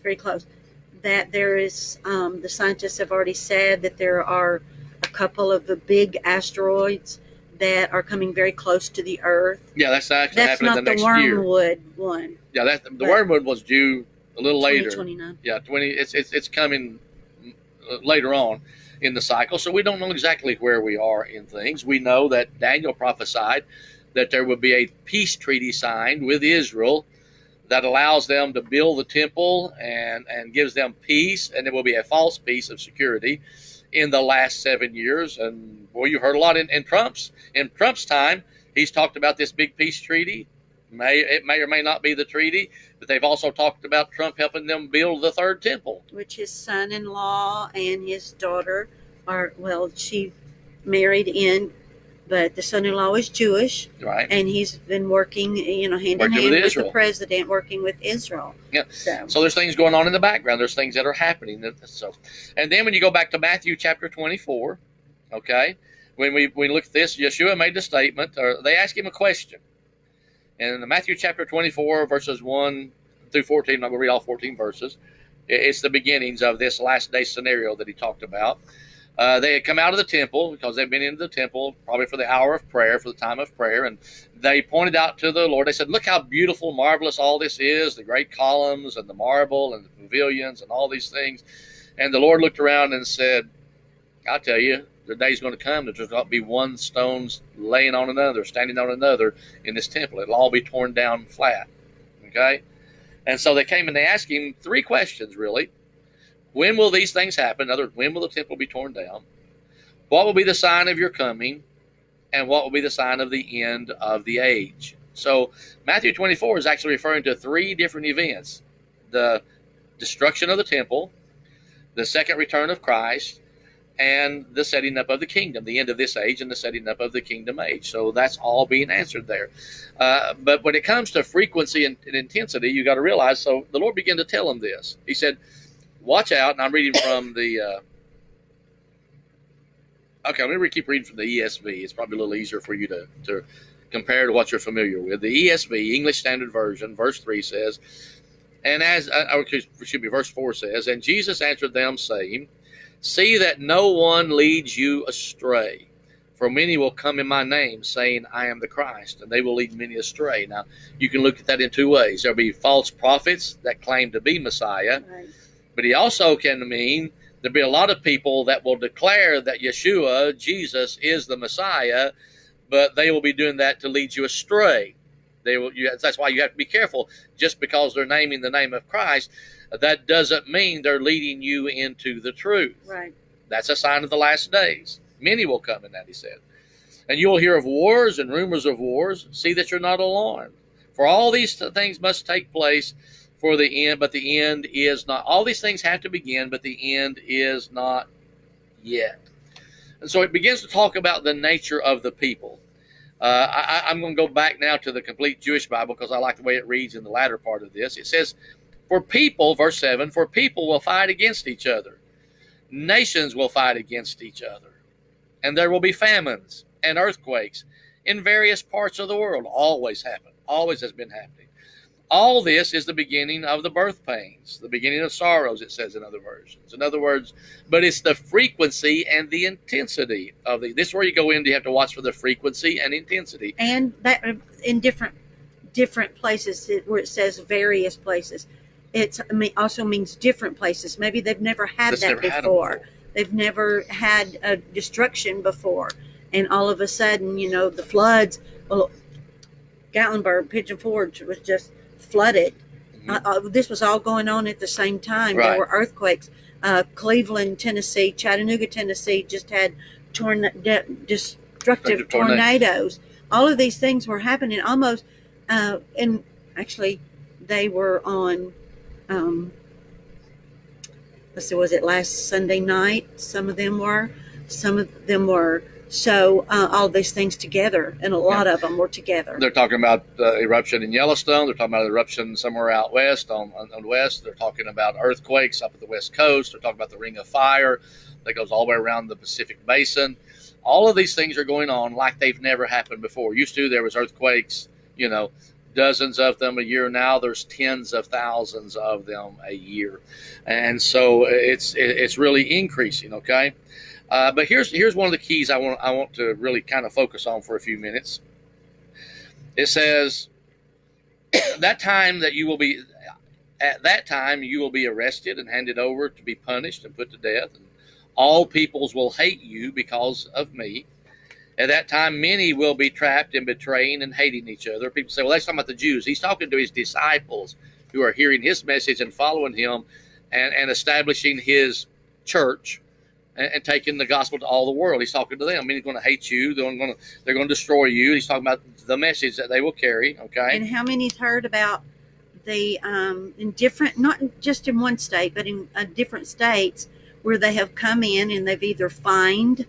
very close. that there is, um, the scientists have already said that there are a couple of the big asteroids that are coming very close to the Earth. Yeah, that's actually That's happening not the the next year. wormwood one. Yeah, that the but- wormwood was due a little later. 2029. Yeah, twenty. It's it's it's coming later on in the cycle, so we don't know exactly where we are in things. We know that Daniel prophesied that there would be a peace treaty signed with Israel that allows them to build the temple and and gives them peace, and there will be a false peace of security in the last seven years. And boy, you heard a lot in, in Trump's in Trump's time. He's talked about this big peace treaty. May it may or may not be the treaty, but they've also talked about Trump helping them build the third temple. which his son-in-law and his daughter are well she married in but the son-in-law is jewish Right. and he's been working you know hand working in hand with, Israel. the president working with israel Yeah. so So there's things going on in the background. There's things that are happening. So, and then when you go back to Matthew chapter 24, okay, when we we look at this, Yeshua made the statement, or they asked him a question, and in Matthew chapter 24, verses one through 14, I'm going to read all 14 verses. It's the beginnings of this last day scenario that he talked about. Uh, they had come out of the temple because they've been into the temple probably for the hour of prayer, for the time of prayer, and they pointed out to the Lord. They said, "Look how beautiful, marvelous all this is—the great columns and the marble and the pavilions and all these things." And the Lord looked around and said, "I'll tell you, the day's going to come that there's going to be one stone laying on another, standing on another in this temple. It'll all be torn down flat." Okay, and so they came and they asked him three questions, really. When will these things happen? In other words, when will the temple be torn down? What will be the sign of your coming? And what will be the sign of the end of the age? So, Matthew 24 is actually referring to three different events the destruction of the temple, the second return of Christ, and the setting up of the kingdom, the end of this age and the setting up of the kingdom age. So, that's all being answered there. Uh, but when it comes to frequency and, and intensity, you got to realize so the Lord began to tell him this. He said, Watch out, and I'm reading from the. Uh, okay, going to keep reading from the ESV. It's probably a little easier for you to, to compare to what you're familiar with. The ESV, English Standard Version, verse 3 says, and as, uh, or excuse me, verse 4 says, And Jesus answered them, saying, See that no one leads you astray. For many will come in my name, saying, I am the Christ, and they will lead many astray. Now, you can look at that in two ways. There'll be false prophets that claim to be Messiah, right. but he also can mean there'll be a lot of people that will declare that Yeshua, Jesus, is the Messiah, but they will be doing that to lead you astray. They will. You, that's why you have to be careful. Just because they're naming the name of Christ, that doesn't mean they're leading you into the truth. right That's a sign of the last days. Many will come in that, he said. And you will hear of wars and rumors of wars. See that you're not alarmed. For all these things must take place for the end, but the end is not. All these things have to begin, but the end is not yet. And so it begins to talk about the nature of the people. Uh, I, I'm going to go back now to the complete Jewish Bible because I like the way it reads in the latter part of this. It says, For people, verse 7, for people will fight against each other, nations will fight against each other, and there will be famines and earthquakes in various parts of the world. Always happen, always has been happening. All this is the beginning of the birth pains, the beginning of sorrows, it says in other versions. In other words, but it's the frequency and the intensity of the. This is where you go in. You have to watch for the frequency and intensity. and that in different different places where it says various places it also means different places maybe they've never had That's that never had 'em before they've never had a destruction before and all of a sudden you know the floods well gatlinburg pigeon forge was just flooded Mhm. uh, uh, this was all going on at the same time Right. there were earthquakes uh, cleveland tennessee chattanooga tennessee just had torn- de- destructive Destructive tornado. tornadoes all of these things were happening almost uh, and actually they were on um, let's see was it last sunday night some of them were some of them were so uh, all these things together and a lot of them were together They're talking about uh, eruption in Yellowstone. They're talking about eruption somewhere out west on, on, on the west. They're talking about earthquakes up at the west coast. They're talking about the Ring of Fire that goes all the way around the Pacific Basin. All of these things are going on like they've never happened before. Used to there was earthquakes, you know, dozens of them a year. Now there's tens of thousands of them a year, and so it's it's really increasing. Okay, uh, but here's here's one of the keys I want I want to really kind of focus on for a few minutes. It says that time that you will be at that time you will be arrested and handed over to be punished and put to death, and all peoples will hate you because of me. At that time, many will be trapped in betraying and hating each other. People say, well, that's talking about the Jews. He's talking to his disciples who are hearing his message and following him and, and establishing his church and, and, taking the gospel to all the world. He's talking to them. I mean, he's going to hate you. They're going to, they're going to destroy you. He's talking about the message that they will carry. Okay. And how many's heard about the, um, in different, not just in one state, but in uh, different states where they have come in and they've either fined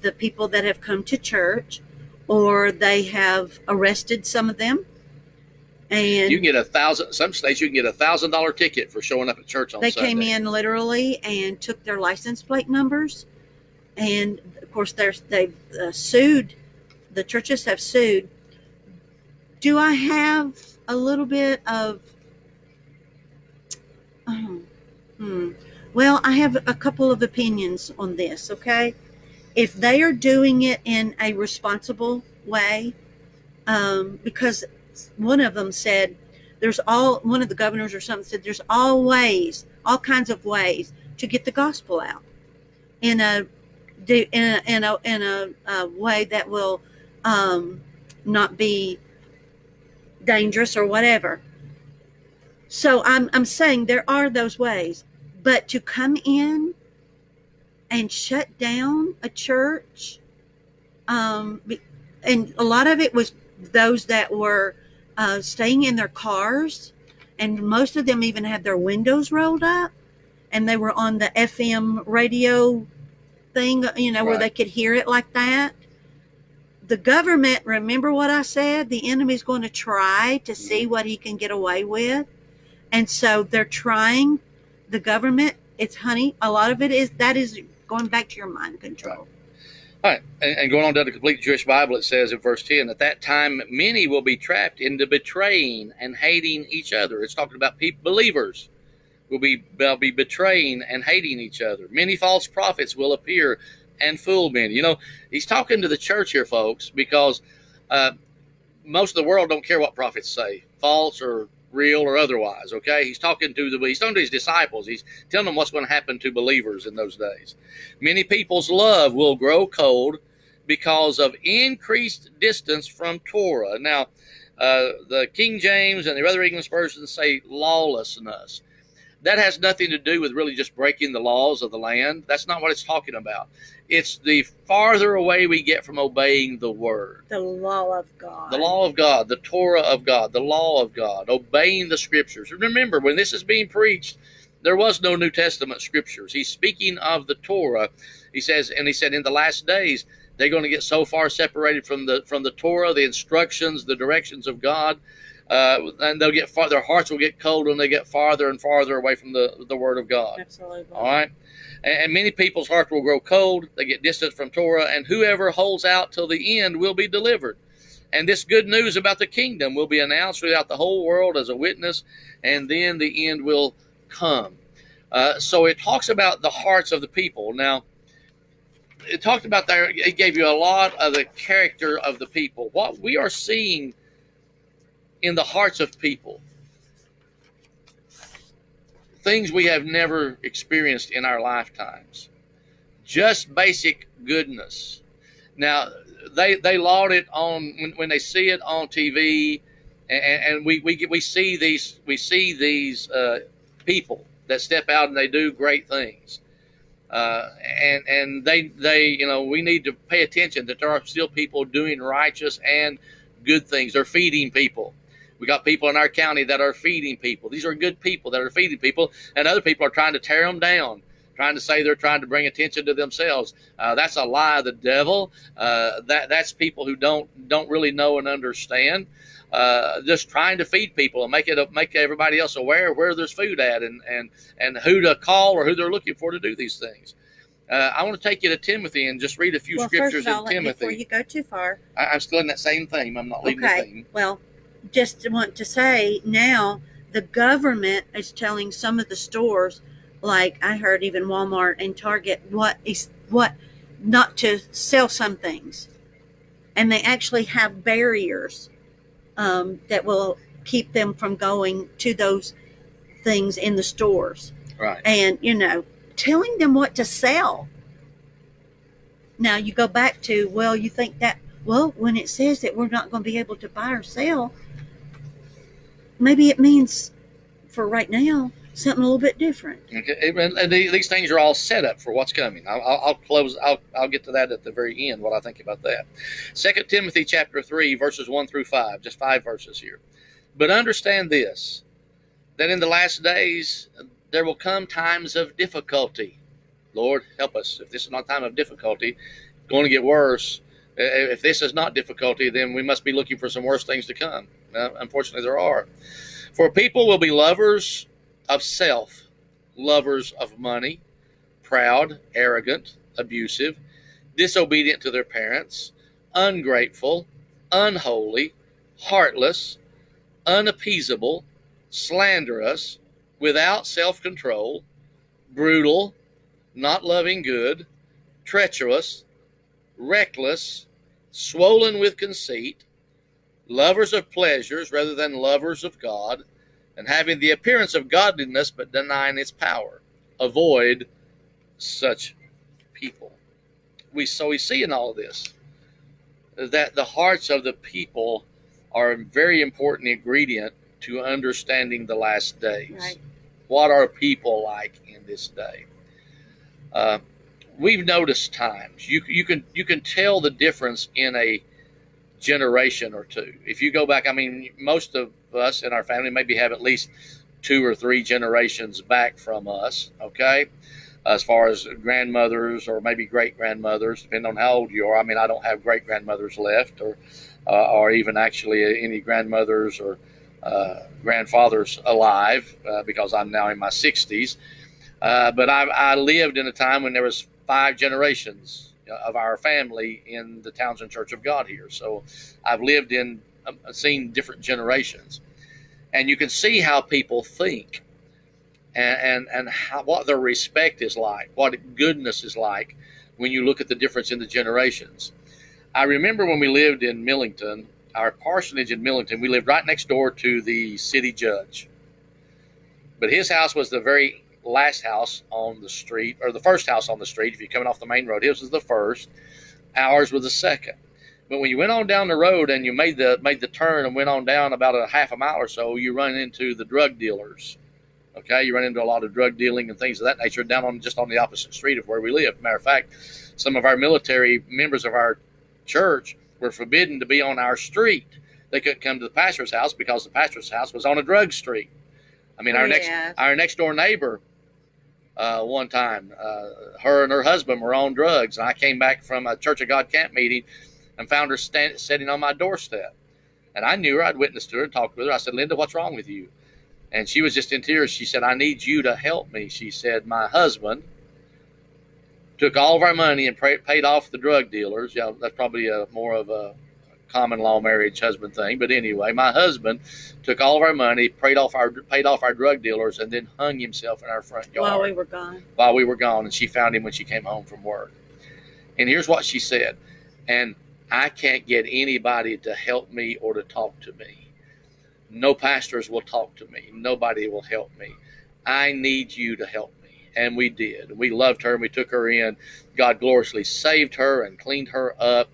the people that have come to church or they have arrested some of them. And you can get a thousand. Some states you can get a thousand dollar ticket for showing up at church on. They Sunday. came in literally and took their license plate numbers, and of course there's they've uh, sued. The churches have sued. Do I have a little bit of? Oh, hmm. Well, I have a couple of opinions on this. Okay, if they are doing it in a responsible way, um, because one of them said there's all one of the governors or something said there's all ways, all kinds of ways to get the gospel out in a in a in a, in a, a way that will um, not be dangerous or whatever. So I'm I'm saying there are those ways, but to come in and shut down a church. Um, and a lot of it was those that were uh, staying in their cars, and most of them even had their windows rolled up, and they were on the FM radio thing, you know, right. where they could hear it like that. The government, remember what I said? The enemy's going to try to see mm-hmm. what he can get away with. And so they're trying, the government, it's honey, a lot of it is that is going back to your mind control. All right, and, and going on to the complete Jewish Bible, it says in verse 10, at that time many will be trapped into betraying and hating each other. It's talking about people, believers will be, will be betraying and hating each other. Many false prophets will appear and fool men. You know, he's talking to the church here, folks, because uh, most of the world don't care what prophets say, false or real or otherwise. Okay, he's talking to the he's talking to his disciples. He's telling them what's going to happen to believers in those days. Many people's love will grow cold because of increased distance from Torah. Now, uh, the King James and the other English versions say lawlessness. That has nothing to do with really just breaking the laws of the land. That's not what it's talking about. It's the farther away we get from obeying the word. The law of God. The law of God, the Torah of God, the law of God, obeying the scriptures. Remember, when this is being preached, there was no New Testament scriptures. He's speaking of the Torah. He says, and he said, in the last days, they're going to get so far separated from the from the Torah, the instructions, the directions of God, uh, and they'll get far, their hearts will get cold when they get farther and farther away from the the Word of God. Absolutely. All right and many people's hearts will grow cold. They get distant from Torah, and whoever holds out till the end will be delivered. And this good news about the kingdom will be announced throughout the whole world as a witness, and then the end will come. Uh, so it talks about the hearts of the people. Now, it talked about there, it gave you a lot of the character of the people. What we are seeing in the hearts of people things we have never experienced in our lifetimes. Just basic goodness. Now, they they laud it on when, when they see it on TV, and, and we we we see these we see these uh, people that step out and they do great things, uh, and and they they you know we need to pay attention that there are still people doing righteous and good things. They're feeding people. We got people in our county that are feeding people. These are good people that are feeding people, and other people are trying to tear them down, trying to say they're trying to bring attention to themselves. Uh, that's a lie of the devil. Uh, that that's people who don't don't really know and understand. Uh, just trying to feed people and make it make everybody else aware where there's food at and and and who to call or who they're looking for to do these things. Uh, I want to take you to Timothy and just read a few well, scriptures first of all, in Timothy. Before you go too far, I, am still in that same theme. I'm not leaving okay. the theme. Well, just want to say now the government is telling some of the stores, like I heard even Walmart and Target, what is what not to sell some things, and they actually have barriers um, that will keep them from going to those things in the stores. Right. And you know, telling them what to sell. Now you go back to well, you think that well, when it says that we're not going to be able to buy or sell, maybe it means for right now something a little bit different. Okay. And these things are all set up for what's coming. I'll, I'll, close. I'll, I'll get to that at the very end. What I think about that. Second Timothy chapter three verses one through five. Just five verses here. But understand this: that in the last days there will come times of difficulty. Lord, help us. If this is not a time of difficulty, going to get worse. If this is not difficulty, then we must be looking for some worse things to come. Uh, unfortunately, there are. For people will be lovers of self, lovers of money, proud, arrogant, abusive, disobedient to their parents, ungrateful, unholy, heartless, unappeasable, slanderous, without self control, brutal, not loving good, treacherous, reckless, swollen with conceit, lovers of pleasures rather than lovers of God, and having the appearance of godliness but denying its power. Avoid such people. We so we see in all of this that the hearts of the people are a very important ingredient to understanding the last days. Right. What are people like in this day? Uh, we've noticed times you you can you can tell the difference in a generation or two. If you go back, I mean, most of us in our family maybe have at least two or three generations back from us. Okay, as far as grandmothers or maybe great grandmothers, depending on how old you are. I mean, I don't have great grandmothers left, or uh, or even actually any grandmothers or uh, grandfathers alive uh, because I'm now in my 60s. Uh, but I, I lived in a time when there was five generations of our family in the Townsend Church of God here. So I've lived in, um, seen different generations. And you can see how people think and, and, and how, what their respect is like, what goodness is like when you look at the difference in the generations. I remember when we lived in Millington, our parsonage in Millington, we lived right next door to the city judge. But his house was the very last house on the street, or the first house on the street. If you're coming off the main road, his was the first. Ours was the second. But when you went on down the road and you made the made the turn and went on down about a half a mile or so, you run into the drug dealers. Okay, you run into a lot of drug dealing and things of that nature down on just on the opposite street of where we live. Matter of fact, some of our military members of our church were forbidden to be on our street. They couldn't come to the pastor's house because the pastor's house was on a drug street. I mean, our Yeah. next our next door neighbor uh, one time. Uh, her and her husband were on drugs, and I came back from a Church of God camp meeting and found her stand, sitting on my doorstep. And I knew her. I'd witnessed her and talked with her. I said, Linda, what's wrong with you? And she was just in tears. She said, I need you to help me. She said, My husband took all of our money and paid off the drug dealers. Yeah, that's probably a, more of a common law marriage husband thing. But anyway, my husband took all of our money, paid off our paid off our drug dealers, and then hung himself in our front yard While we were gone. while we were gone, and she found him when she came home from work. And here's what she said, and I can't get anybody to help me or to talk to me. No pastors will talk to me. Nobody will help me. I need you to help me. And we did. We loved her and we took her in. God gloriously saved her and cleaned her up.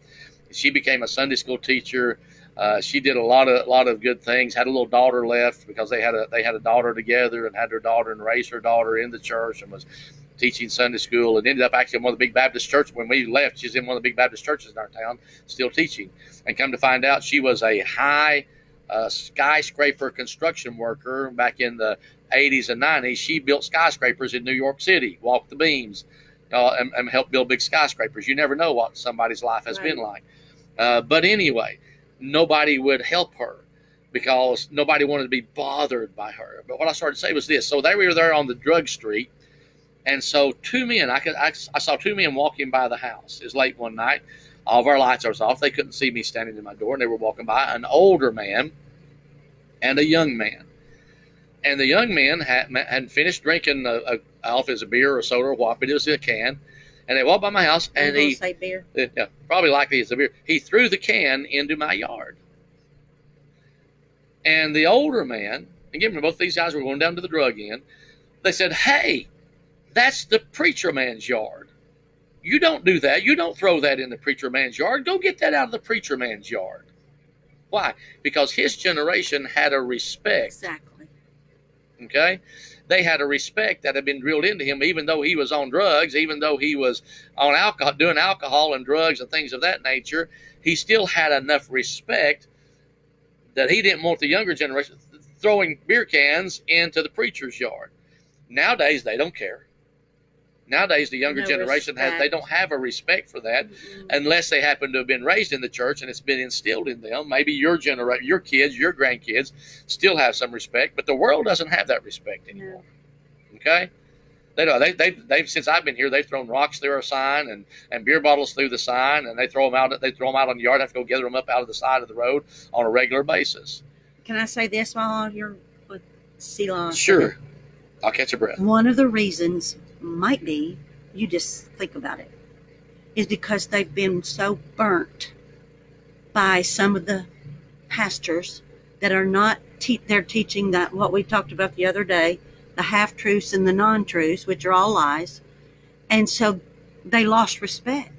She became a Sunday school teacher. Uh, she did a lot of lot of good things. Had a little daughter left because they had a they had a daughter together and had their daughter and raised her daughter in the church and was teaching Sunday school and ended up actually in one of the big Baptist churches. When we left, she's in one of the big Baptist churches in our town, still teaching. And come to find out, she was a high uh, skyscraper construction worker back in the 80s and 90s. She built skyscrapers in New York City, walked the beams, uh, and, and helped build big skyscrapers. You never know what somebody's life has been like. Uh, but anyway, nobody would help her because nobody wanted to be bothered by her. But what I started to say was this: so they were there on the drug street, and so two men, I could, I, I saw two men walking by the house. It was late one night. All of our lights was off. They couldn't see me standing in my door, and they were walking by. An older man, and a young man. And the young man had, had finished drinking a, a, off his a beer or soda or what, but it was a can. And they walked by my house, and he say beer. yeah, probably likely it's a beer. He threw the can into my yard. And the older man, again, both these guys were going down to the drug inn. They said, "Hey, that's the preacher man's yard. You don't do that. You don't throw that in the preacher man's yard. Go get that out of the preacher man's yard." Why? Because his generation had a respect. Exactly. Okay? They had a respect that had been drilled into him, even though he was on drugs, even though he was on alcohol, doing alcohol and drugs and things of that nature. He still had enough respect that he didn't want the younger generation throwing beer cans into the preacher's yard. Nowadays, they don't care. Nowadays, the younger No generation has they don't have a respect for that Mm-mm. unless they happen to have been raised in the church and it's been instilled in them. Maybe your generation, your kids, your grandkids still have some respect, but the world doesn't have that respect anymore. Okay. They don't. They, they, they've since I've been here. They've thrown rocks through our sign and, and beer bottles through the sign, and they throw them out. They throw them out on the yard. I have to go gather them up out of the side of the road on a regular basis. Can I say this while you're with Ceylon? Sure, I'll catch a breath. One of the reasons might be, you just think about it, is because they've been so burnt by some of the pastors that are not, te- they're teaching that what we talked about the other day, the half truths and the non truths, which are all lies. And so they lost respect.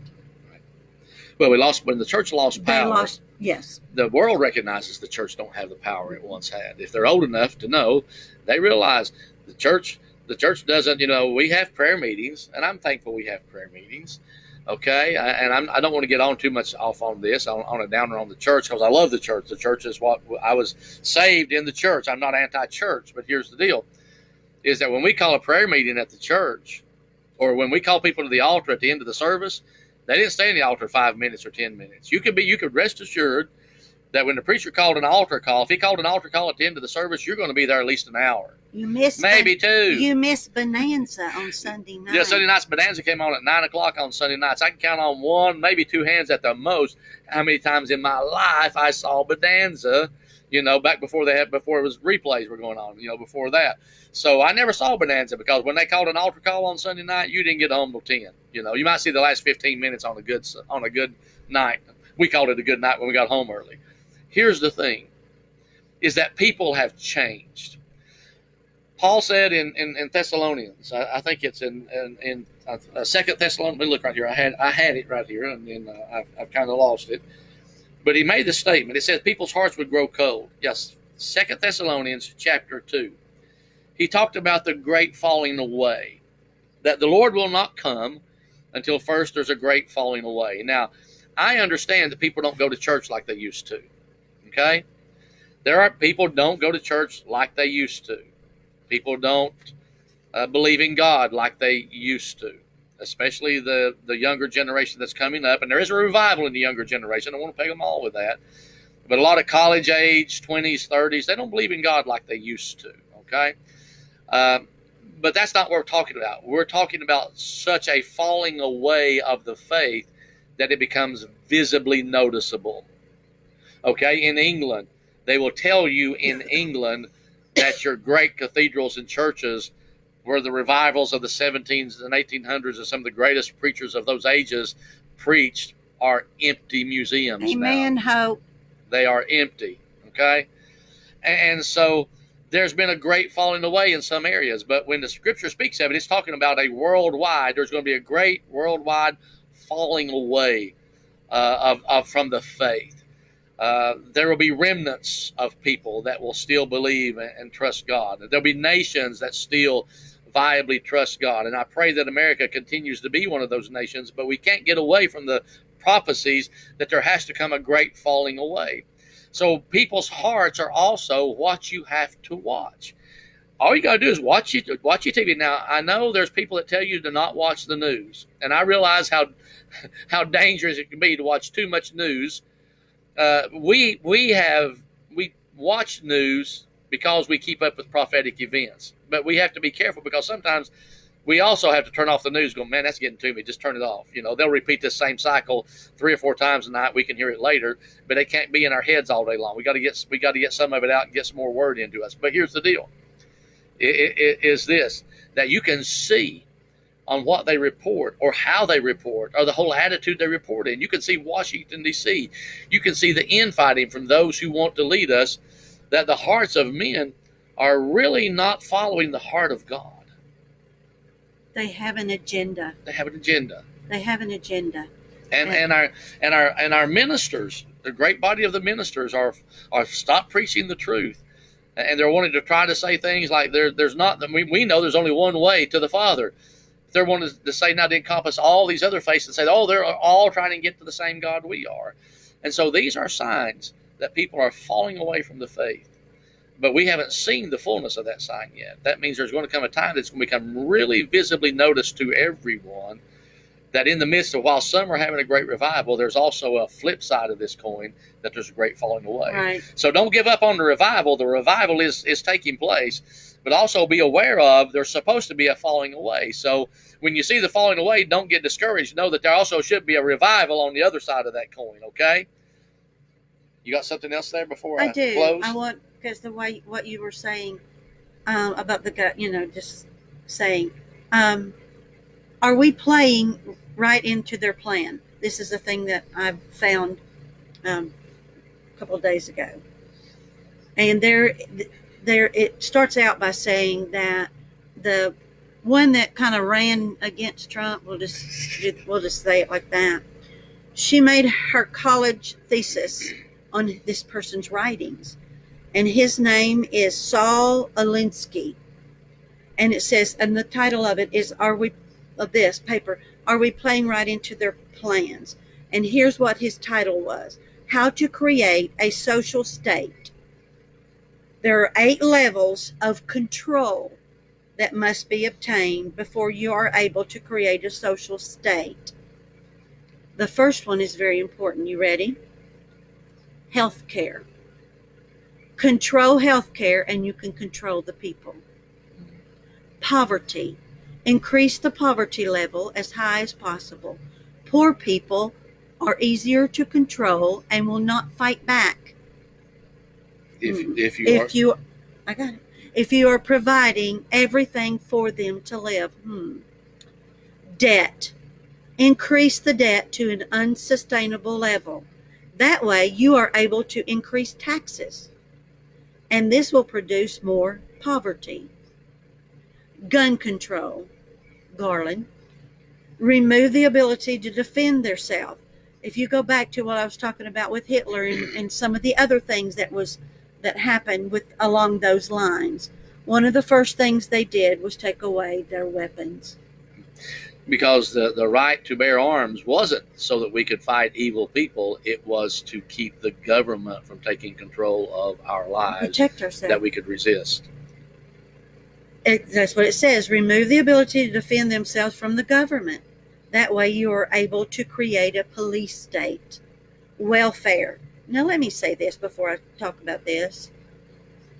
Well, we lost when the church lost They power. lost, yes. the world recognizes the church don't have the power it once had. If they're old enough to know, they realize the church the church doesn't. You know, we have prayer meetings, and I'm thankful we have prayer meetings. Okay, and I'm, I don't want to get on too much off on this on, on a downer on the church because I love the church. The church is what I was saved in the church. I'm not anti-church, but here's the deal: is that when we call a prayer meeting at the church, or when we call people to the altar at the end of the service, they didn't stay in the altar five minutes or ten minutes. You could be, you could rest assured that when the preacher called an altar call, if he called an altar call at the end of the service, you're going to be there at least an hour, You missed maybe two. You missed Bonanza on Sunday night. yeah, Sunday night's Bonanza came on at nine o'clock on Sunday nights. I can count on one, maybe two hands at the most. How many times in my life I saw Bonanza? You know, back before they had before it was replays were going on. You know, before that. So I never saw Bonanza because when they called an altar call on Sunday night, you didn't get home till ten. You know, you might see the last fifteen minutes on a good on a good night. We called it a good night when we got home early. Here's the thing: is that people have changed. Paul said in, in, in Thessalonians, I, I think it's in in, in uh, uh, Second Thessalonians. Let me look right here. I had I had it right here, and then uh, I've, I've kind of lost it. But he made the statement. It says people's hearts would grow cold. Yes, Second Thessalonians chapter two. He talked about the great falling away, that the Lord will not come until first there's a great falling away. Now, I understand that people don't go to church like they used to. Okay, there are people don't go to church like they used to. People don't uh, believe in God like they used to, especially the the younger generation that's coming up. And there is a revival in the younger generation. I don't want to peg them all with that. But a lot of college age, twenties, thirties, they don't believe in God like they used to. Okay, um, but that's not what we're talking about. We're talking about such a falling away of the faith that it becomes visibly noticeable. Okay, in England, they will tell you in England that your great cathedrals and churches where the revivals of the 17s and 1800s and some of the greatest preachers of those ages preached are empty museums now Amen. Hope. they are empty. Okay, and so there's been a great falling away in some areas, but when the Scripture speaks of it, it's talking about a worldwide. There's going to be a great worldwide falling away uh, of, of from the faith. Uh, there will be remnants of people that will still believe and, and trust God. There'll be nations that still viably trust God, and I pray that America continues to be one of those nations. But we can't get away from the prophecies that there has to come a great falling away. So people's hearts are also what you have to watch. All you got to do is watch it, watch your TV. Now I know there's people that tell you to not watch the news, and I realize how how dangerous it can be to watch too much news. Uh, we we have we watch news because we keep up with prophetic events, but we have to be careful because sometimes we also have to turn off the news. Go, man, that's getting to me. Just turn it off. You know, they'll repeat this same cycle three or four times a night. We can hear it later, but it can't be in our heads all day long. We got to get we got to get some of it out and get some more word into us. But here's the deal: it, it, it is this that you can see on what they report or how they report or the whole attitude they report in. You can see Washington D.C. You can see the infighting from those who want to lead us. That the hearts of men are really not following the heart of God. They have an agenda. They have an agenda. They have an agenda. And and our and our and our ministers, the great body of the ministers are are stop preaching the truth. And they're wanting to try to say things like there there's not we, we know there's only one way to the Father. They're wanting to say now to encompass all these other faiths and say, oh, they're all trying to get to the same God we are. And so these are signs that people are falling away from the faith but we haven't seen the fullness of that sign yet. That means there's going to come a time that's going to become really visibly noticed to everyone that in the midst of while some are having a great revival, there's also a flip side of this coin that there's a great falling away. Right. So don't give up on the revival. The revival is is taking place, but also be aware of there's supposed to be a falling away. So when you see the falling away, don't get discouraged. Know that there also should be a revival on the other side of that coin. Okay. You got something else there before I, I do. close? I want because the way what you were saying um, about the gut, you know, just saying, um, are we playing right into their plan? This is a thing that I found um, a couple of days ago, and there, there it starts out by saying that the one that kind of ran against Trump, we'll just we'll just say it like that. She made her college thesis on this person's writings and his name is Saul Alinsky. And it says, and the title of it is, Are we, of this paper, Are we playing right into their plans? And here's what his title was How to Create a Social State. There are eight levels of control that must be obtained before you are able to create a social state. The first one is very important. You ready? Health care Control healthcare and you can control the people. Poverty. Increase the poverty level as high as possible. Poor people are easier to control and will not fight back. If, Hmm. if you if are, you I got it. If you are providing everything for them to live. Hmm. Debt. Increase the debt to an unsustainable level. That way you are able to increase taxes and this will produce more poverty. Gun control, Garland. Remove the ability to defend themselves. If you go back to what I was talking about with Hitler and, and some of the other things that was that happened with along those lines, one of the first things they did was take away their weapons. because the, the right to bear arms wasn't so that we could fight evil people it was to keep the government from taking control of our lives Protect ourselves. that we could resist It, that's what it says. Remove the ability to defend themselves from the government. That way, you are able to create a police state. Welfare. Now, let me say this before I talk about this.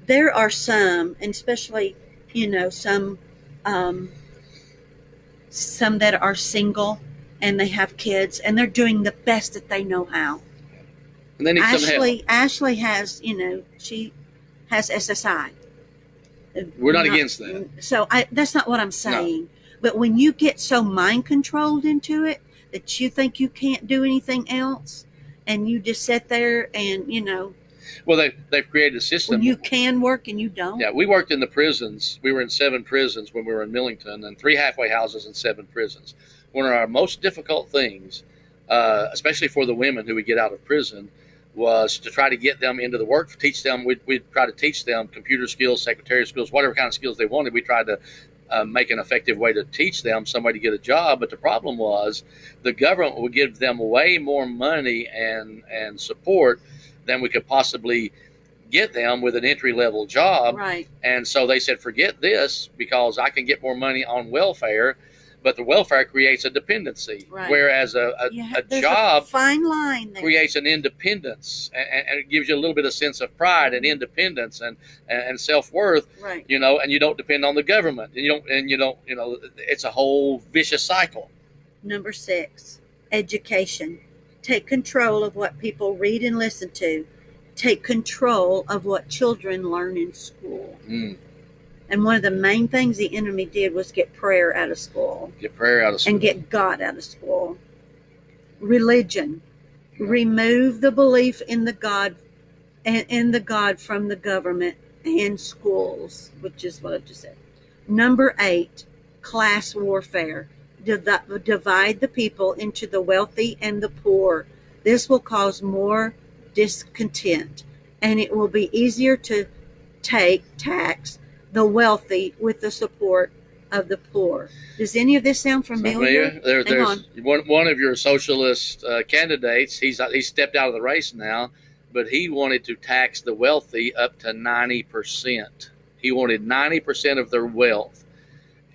There are some, and especially, you know, some, um, some that are single and they have kids, and they're doing the best that they know how. and they need some help Ashley, Ashley has, you know, she has SSI. We're not against that. So I, that's not what I'm saying. But when you get so mind controlled into it that you think you can't do anything else, and you just sit there and you know well they, they've created a system. when you can work and you don't. yeah we worked in the prisons. We were in seven prisons when we were in millington and three halfway houses and seven prisons. One of our most difficult things uh, especially for the women who would get out of prison was to try to get them into the work teach them we'd, we'd try to teach them computer skills secretarial skills whatever kind of skills they wanted. We tried to uh, make an effective way to teach them some way to get a job but the problem was the government would give them way more money and and support than we could possibly get them with an entry level job Right. and so they said, forget this because I can get more money on welfare. But the welfare creates a dependency, Right. whereas a, a, You a job fine line there. creates an independence and, and it gives you a little bit of sense of pride and independence and, and self worth right. you know, and you don't depend on the government. And you don't, and you don't, you know, it's a whole vicious cycle. Number six, education. Take control of what people read and listen to. Take control of what children learn in school. Mm. And one of the main things the enemy did was get prayer out of school Get prayer out of school. and get God out of school. Religion. Remove the belief in the God and in the God from the government and schools, which is what I just said. Number eight, class warfare. Divide the people into the wealthy and the poor. This will cause more discontent, and it will be easier to take tax the wealthy with the support of the poor. Does any of this sound familiar? Familiar? There, there's on. one, one of your socialist uh, candidates. He's he's stepped out of the race now, but he wanted to tax the wealthy up to ninety percent. He wanted ninety percent of their wealth,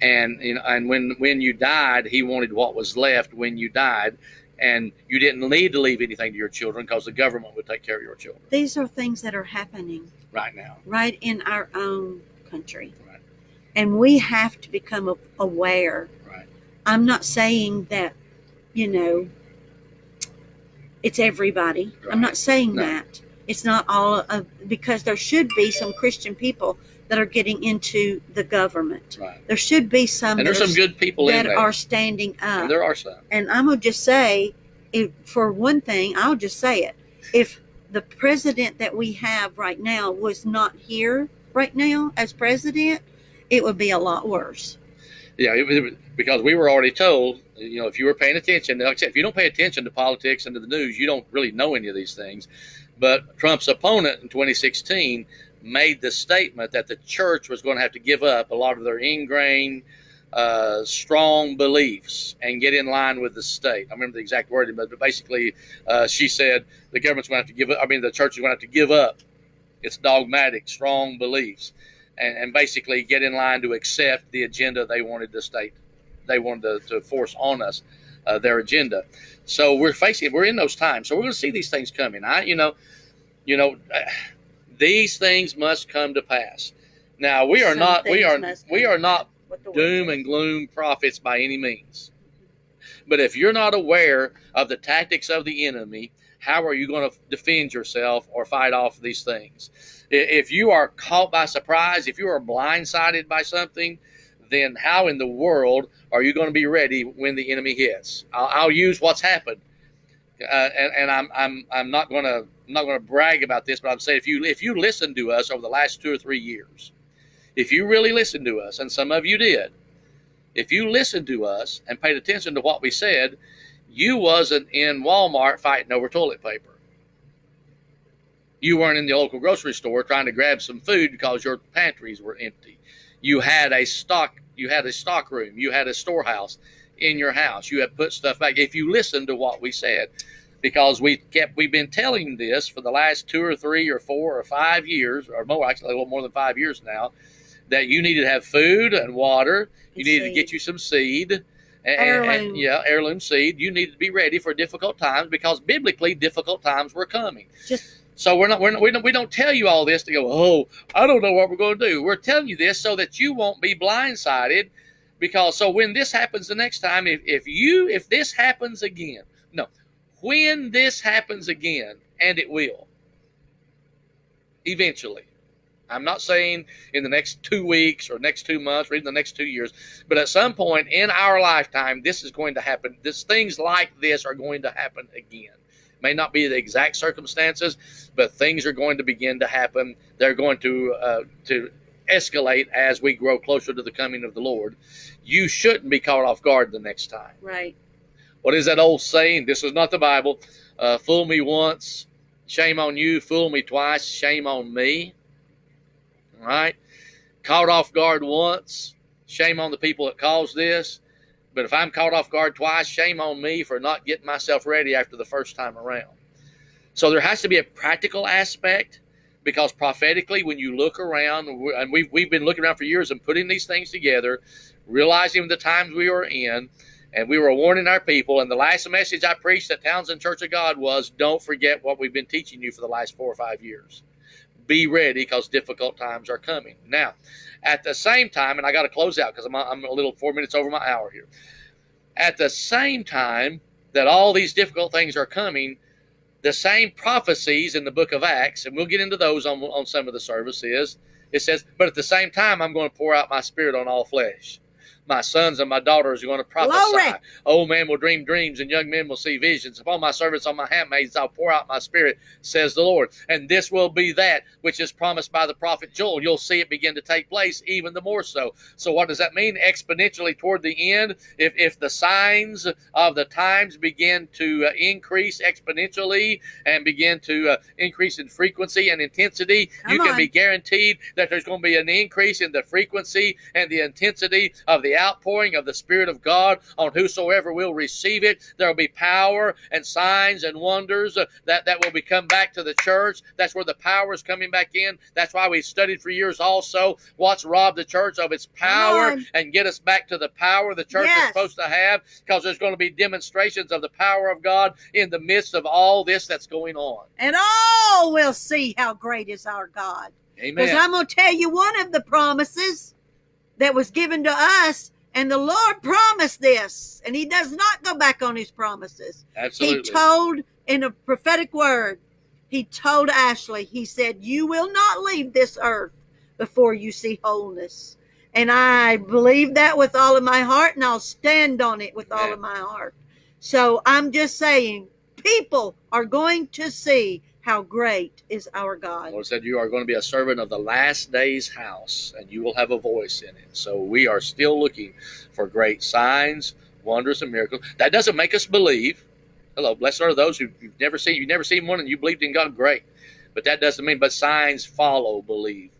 and you know, and when when you died, he wanted what was left when you died, and you didn't need to leave anything to your children because the government would take care of your children These are things that are happening right now. right in our own country. Right. And we have to become aware. Right. I'm not saying that, you know, it's everybody. I'm not saying No. that. It's not all of, because there should be some Christian people that are getting into the government. Right. There should be some And there's some good people in that are standing up. and there are some. And I'm gonna just say, if for one thing, I'll just say it: if the president that we have right now was not here right now as president, it would be a lot worse. Yeah, it, was- because we were already told, you know, if you were paying attention, if you don't pay attention to politics and to the news, you don't really know any of these things. But Trump's opponent in 2016 made the statement that the church was going to have to give up a lot of their ingrained, uh, strong beliefs and get in line with the state. I remember the exact wording, but basically, uh, she said the government's going to have to give up. I mean, the church is going to have to give up its dogmatic, strong beliefs and, and basically get in line to accept the agenda they wanted the state, they wanted to, to force on us, uh, their agenda. So we're facing, we're in those times. So we're going to see these things coming. I, you know, you know, uh, these things must come to pass. Now we are Some not, we are, we are not What the word doom and gloom prophets by any means. But if you're not aware of the tactics of the enemy, how are you going to defend yourself or fight off these things? If you are caught by surprise, if you are blindsided by something, then how in the world are you going to be ready when the enemy hits? I'll, I'll use what's happened, uh, and, and I'm I'm I'm not going to not going to brag about this, but I'm saying if you if you listen to us over the last two or three years, if you really listened to us, and some of you did, if you listened to us and paid attention to what we said, you wasn't in Walmart fighting over toilet paper. You weren't in the local grocery store trying to grab some food because your pantries were empty. You had a stock you had a stock room, you had a storehouse in your house. You had put stuff back. If you listened to what we said, because we kept we've been telling this for the last two or three or four or five years or more actually a little more than five years now that you needed to have food and water you And needed to get you some seed and, and- yeah heirloom seed. You need to be ready for difficult times because biblically difficult times were coming. Just so we're not, we're not we, don't, we don't tell you all this to go oh i don't know what we're going to do. We're telling you this so that you won't be blindsided because so when this happens the next time if, if you if this happens again no when this happens again and it will eventually i'm not saying in the next two weeks or next two months or even the next two years but at some point in our lifetime this is going to happen this things like this are going to happen again may not be the exact circumstances but things are going to begin to happen they're going to uh, to escalate as we grow closer to the coming of the lord you shouldn't be caught off guard the next time right. what is that old saying? This is not the Bible. Uh, fool me once, shame on you. Fool me twice, shame on me. Right? Caught off guard once, shame on the people that caused this. But if I'm caught off guard twice, shame on me for not getting myself ready after the first time around. So there has to be a practical aspect because prophetically, when you look around, and we've, we've been looking around for years and putting these things together, realizing the times we were in, and we were warning our people. And the last message I preached at Townsend Church of God was don't forget what we've been teaching you for the last four or five years. Be ready because difficult times are coming. Now, at the same time, and I got to close out because I'm, I'm a little four minutes over my hour here. At the same time that all these difficult things are coming, the same prophecies in the book of Acts, and we'll get into those on, on some of the services. It says, but at the same time, I'm going to pour out my spirit on all flesh my sons and my daughters are going to prophesy. Glory. Old men will dream dreams, and young men will see visions. Upon my servants, on my handmaids, I'll pour out my spirit, says the Lord. And this will be that which is promised by the prophet Joel. You'll see it begin to take place even the more so. So, what does that mean? Exponentially toward the end, if, if the signs of the times begin to uh, increase exponentially and begin to uh, increase in frequency and intensity, Come you can be guaranteed that there's going to be an increase in the frequency and the intensity of the outpouring of the Spirit of God on whosoever will receive it. There will be power and signs and wonders uh, that, that will be come back to the church. That's where the power is coming back in. That's why we studied for years also what's robbed the church of its power and get us back to the power the church yes. is supposed to have because there's going to be demonstrations of the power of God in the midst of all this that's going on. And all will see how great is our God. Amen. Because I'm going to tell you one of the promises that was given to us. And the Lord promised this, and He does not go back on His promises. Absolutely. He told in a prophetic word, He told Ashley, He said, You will not leave this earth before you see wholeness. And I believe that with all of my heart, and I'll stand on it with all of my heart. So I'm just saying, people are going to see how great is our God. Lord said, You are going to be a servant of the last day's house, and you will have a voice in it. So we are still looking for great signs, wonders, and miracles. That doesn't make us believe. Hello, blessed are those who you've never seen. You've never seen one, and you believed in God. Great, but that doesn't mean. But signs follow believe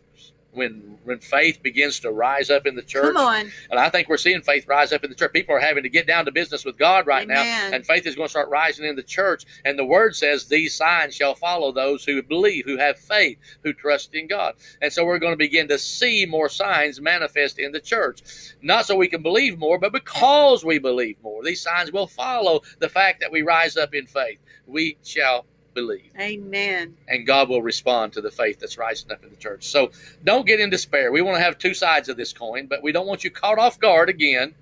when when faith begins to rise up in the church. Come on. And I think we're seeing faith rise up in the church. People are having to get down to business with God right Amen. now, and faith is going to start rising in the church. And the word says, "These signs shall follow those who believe, who have faith, who trust in God." And so we're going to begin to see more signs manifest in the church, not so we can believe more, but because we believe more. These signs will follow the fact that we rise up in faith. We shall believe. Amen. And God will respond to the faith that's rising up in the church. So don't get in despair. We want to have two sides of this coin, but we don't want you caught off guard again.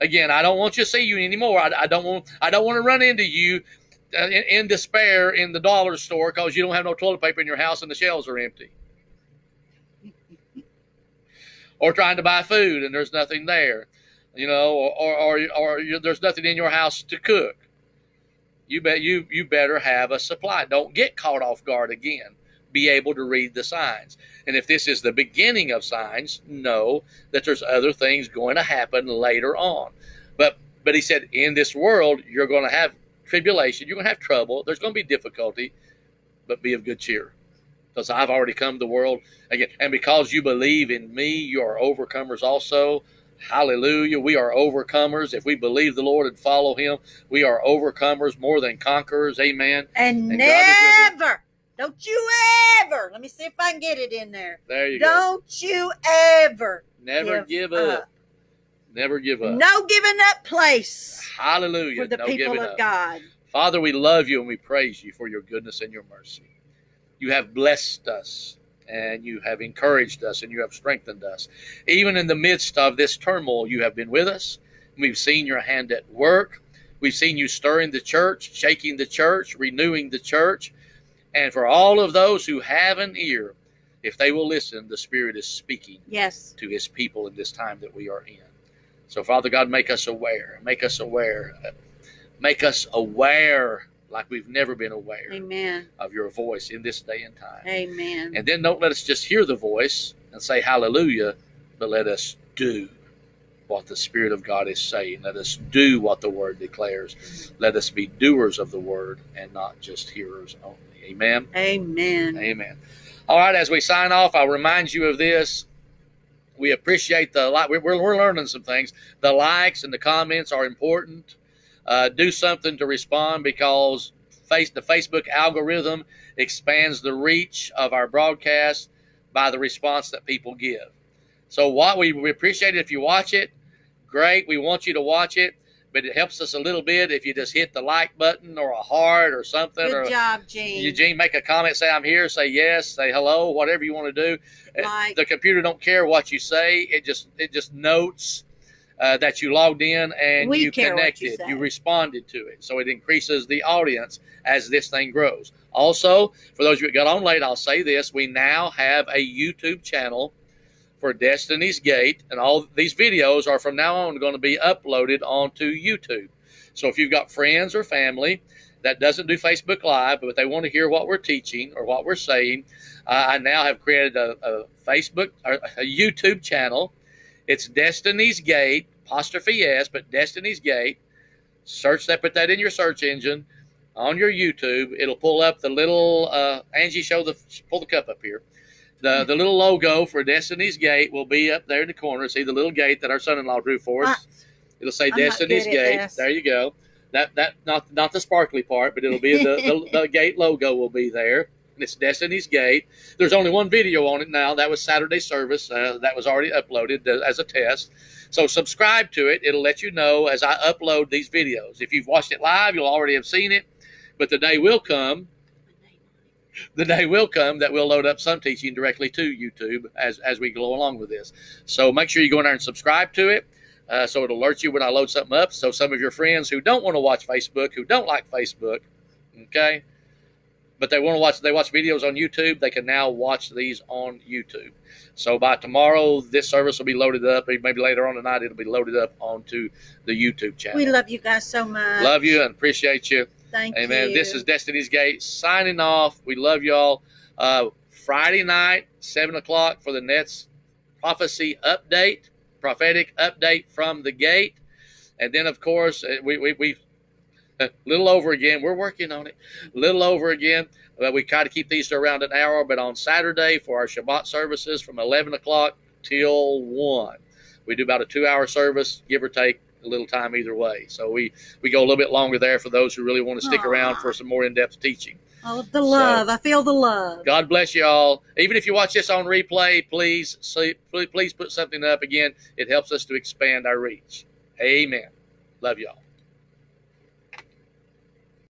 Again, I don't want you to see you anymore. I, I don't want. I don't want to run into you uh, in, in despair in the dollar store because you don't have no toilet paper in your house and the shelves are empty. or trying to buy food and there's nothing there, you know, or or, or, or there's nothing in your house to cook you bet you you better have a supply. Don't get caught off guard again. Be able to read the signs. And if this is the beginning of signs, know that there's other things going to happen later on. But but he said, in this world, you're going to have tribulation, you're going to have trouble, there's going to be difficulty, but be of good cheer. Because I've already come to the world again. And because you believe in me, you are overcomers also. Hallelujah. We are overcomers. If we believe the Lord and follow Him, we are overcomers more than conquerors. Amen. And, and never, don't you ever, let me see if I can get it in there. There you don't go. Don't you ever never give, give up. up. Never give up. No giving up place. Hallelujah. For the no people of up. God. Father, we love you and we praise you for your goodness and your mercy. You have blessed us and you have encouraged us and you have strengthened us. Even in the midst of this turmoil, you have been with us. We've seen your hand at work. We've seen you stirring the church, shaking the church, renewing the church. And for all of those who have an ear, if they will listen, the Spirit is speaking yes. to His people in this time that we are in. So, Father God, make us aware. Make us aware. Make us aware like we've never been aware Amen. of your voice in this day and time. Amen. And then don't let us just hear the voice and say hallelujah, but let us do what the Spirit of God is saying. Let us do what the Word declares. Let us be doers of the Word and not just hearers only. Amen. Amen. Amen. All right, as we sign off, I'll remind you of this. We appreciate the like. We're, we're learning some things. The likes and the comments are important uh, do something to respond because face the Facebook algorithm expands the reach of our broadcast by the response that people give. So what we, we appreciate it if you watch it, great. We want you to watch it, but it helps us a little bit if you just hit the like button or a heart or something. Good or job, Gene. Eugene, make a comment, say I'm here, say yes, say hello, whatever you want to do. Like. The computer don't care what you say; it just it just notes uh, that you logged in and We you what you connected, you responded to it, so it increases the audience as this thing grows. Also, for those of you that got on late, I'll say this: we now have a YouTube channel for Destiny's Gate, and all these videos are from now on going to be uploaded onto YouTube. So if you've got friends or family that doesn't do Facebook Live, but they want to hear what we're teaching or what we're saying, uh, I now have created a, a Facebook or a YouTube channel. It's Destiny's Gate, apostrophe S, but Destiny's Gate. Search that, put that in your search engine on your YouTube. It'll pull up the little uh, Angie. Show the pull the cup up here. The the little logo for Destiny's Gate will be up there in the corner. See the little gate that our son-in-law drew for us. Ah, It'll say I'm Destiny's Gate. There you go. That that not not the sparkly part, but it'll be the, the, the gate logo will be there. And it's Destiny's Gate. There's only one video on it now. That was Saturday service. Uh, that was already uploaded uh, as a test. So subscribe to it. It'll let you know as I upload these videos. If you've watched it live, you'll already have seen it. But the day will come. The day will come that we'll load up some teaching directly to YouTube as as we go along with this. So make sure you go in there and subscribe to it. Uh, so it'll alert you when I load something up. So some of your friends who don't want to watch Facebook, who don't like Facebook, okay, but they want to watch, they watch videos on YouTube. They can now watch these on YouTube. So by tomorrow, this service will be loaded up. Maybe later on tonight, it'll be loaded up onto the YouTube channel. we love you guys so much. Love you and appreciate you. Thank Amen. you. This is Destiny's Gate signing off. We love y'all. Uh, Friday night, seven o'clock for the Nets prophecy update, prophetic update from the gate, and then of course uh, we we, we a little over again. We're working on it. A little over again. But we try to keep these to around an hour. But on Saturday for our Shabbat services from eleven o'clock till one, we do about a two-hour service, give or take a little time either way. So we we go a little bit longer there for those who really want to stick Aw. around for some more in-depth teaching. oh, the love. I feel the love. God bless you all. Even if you watch this on replay, please see, please put something up again. It helps us to expand our reach. Amen. Love y'all.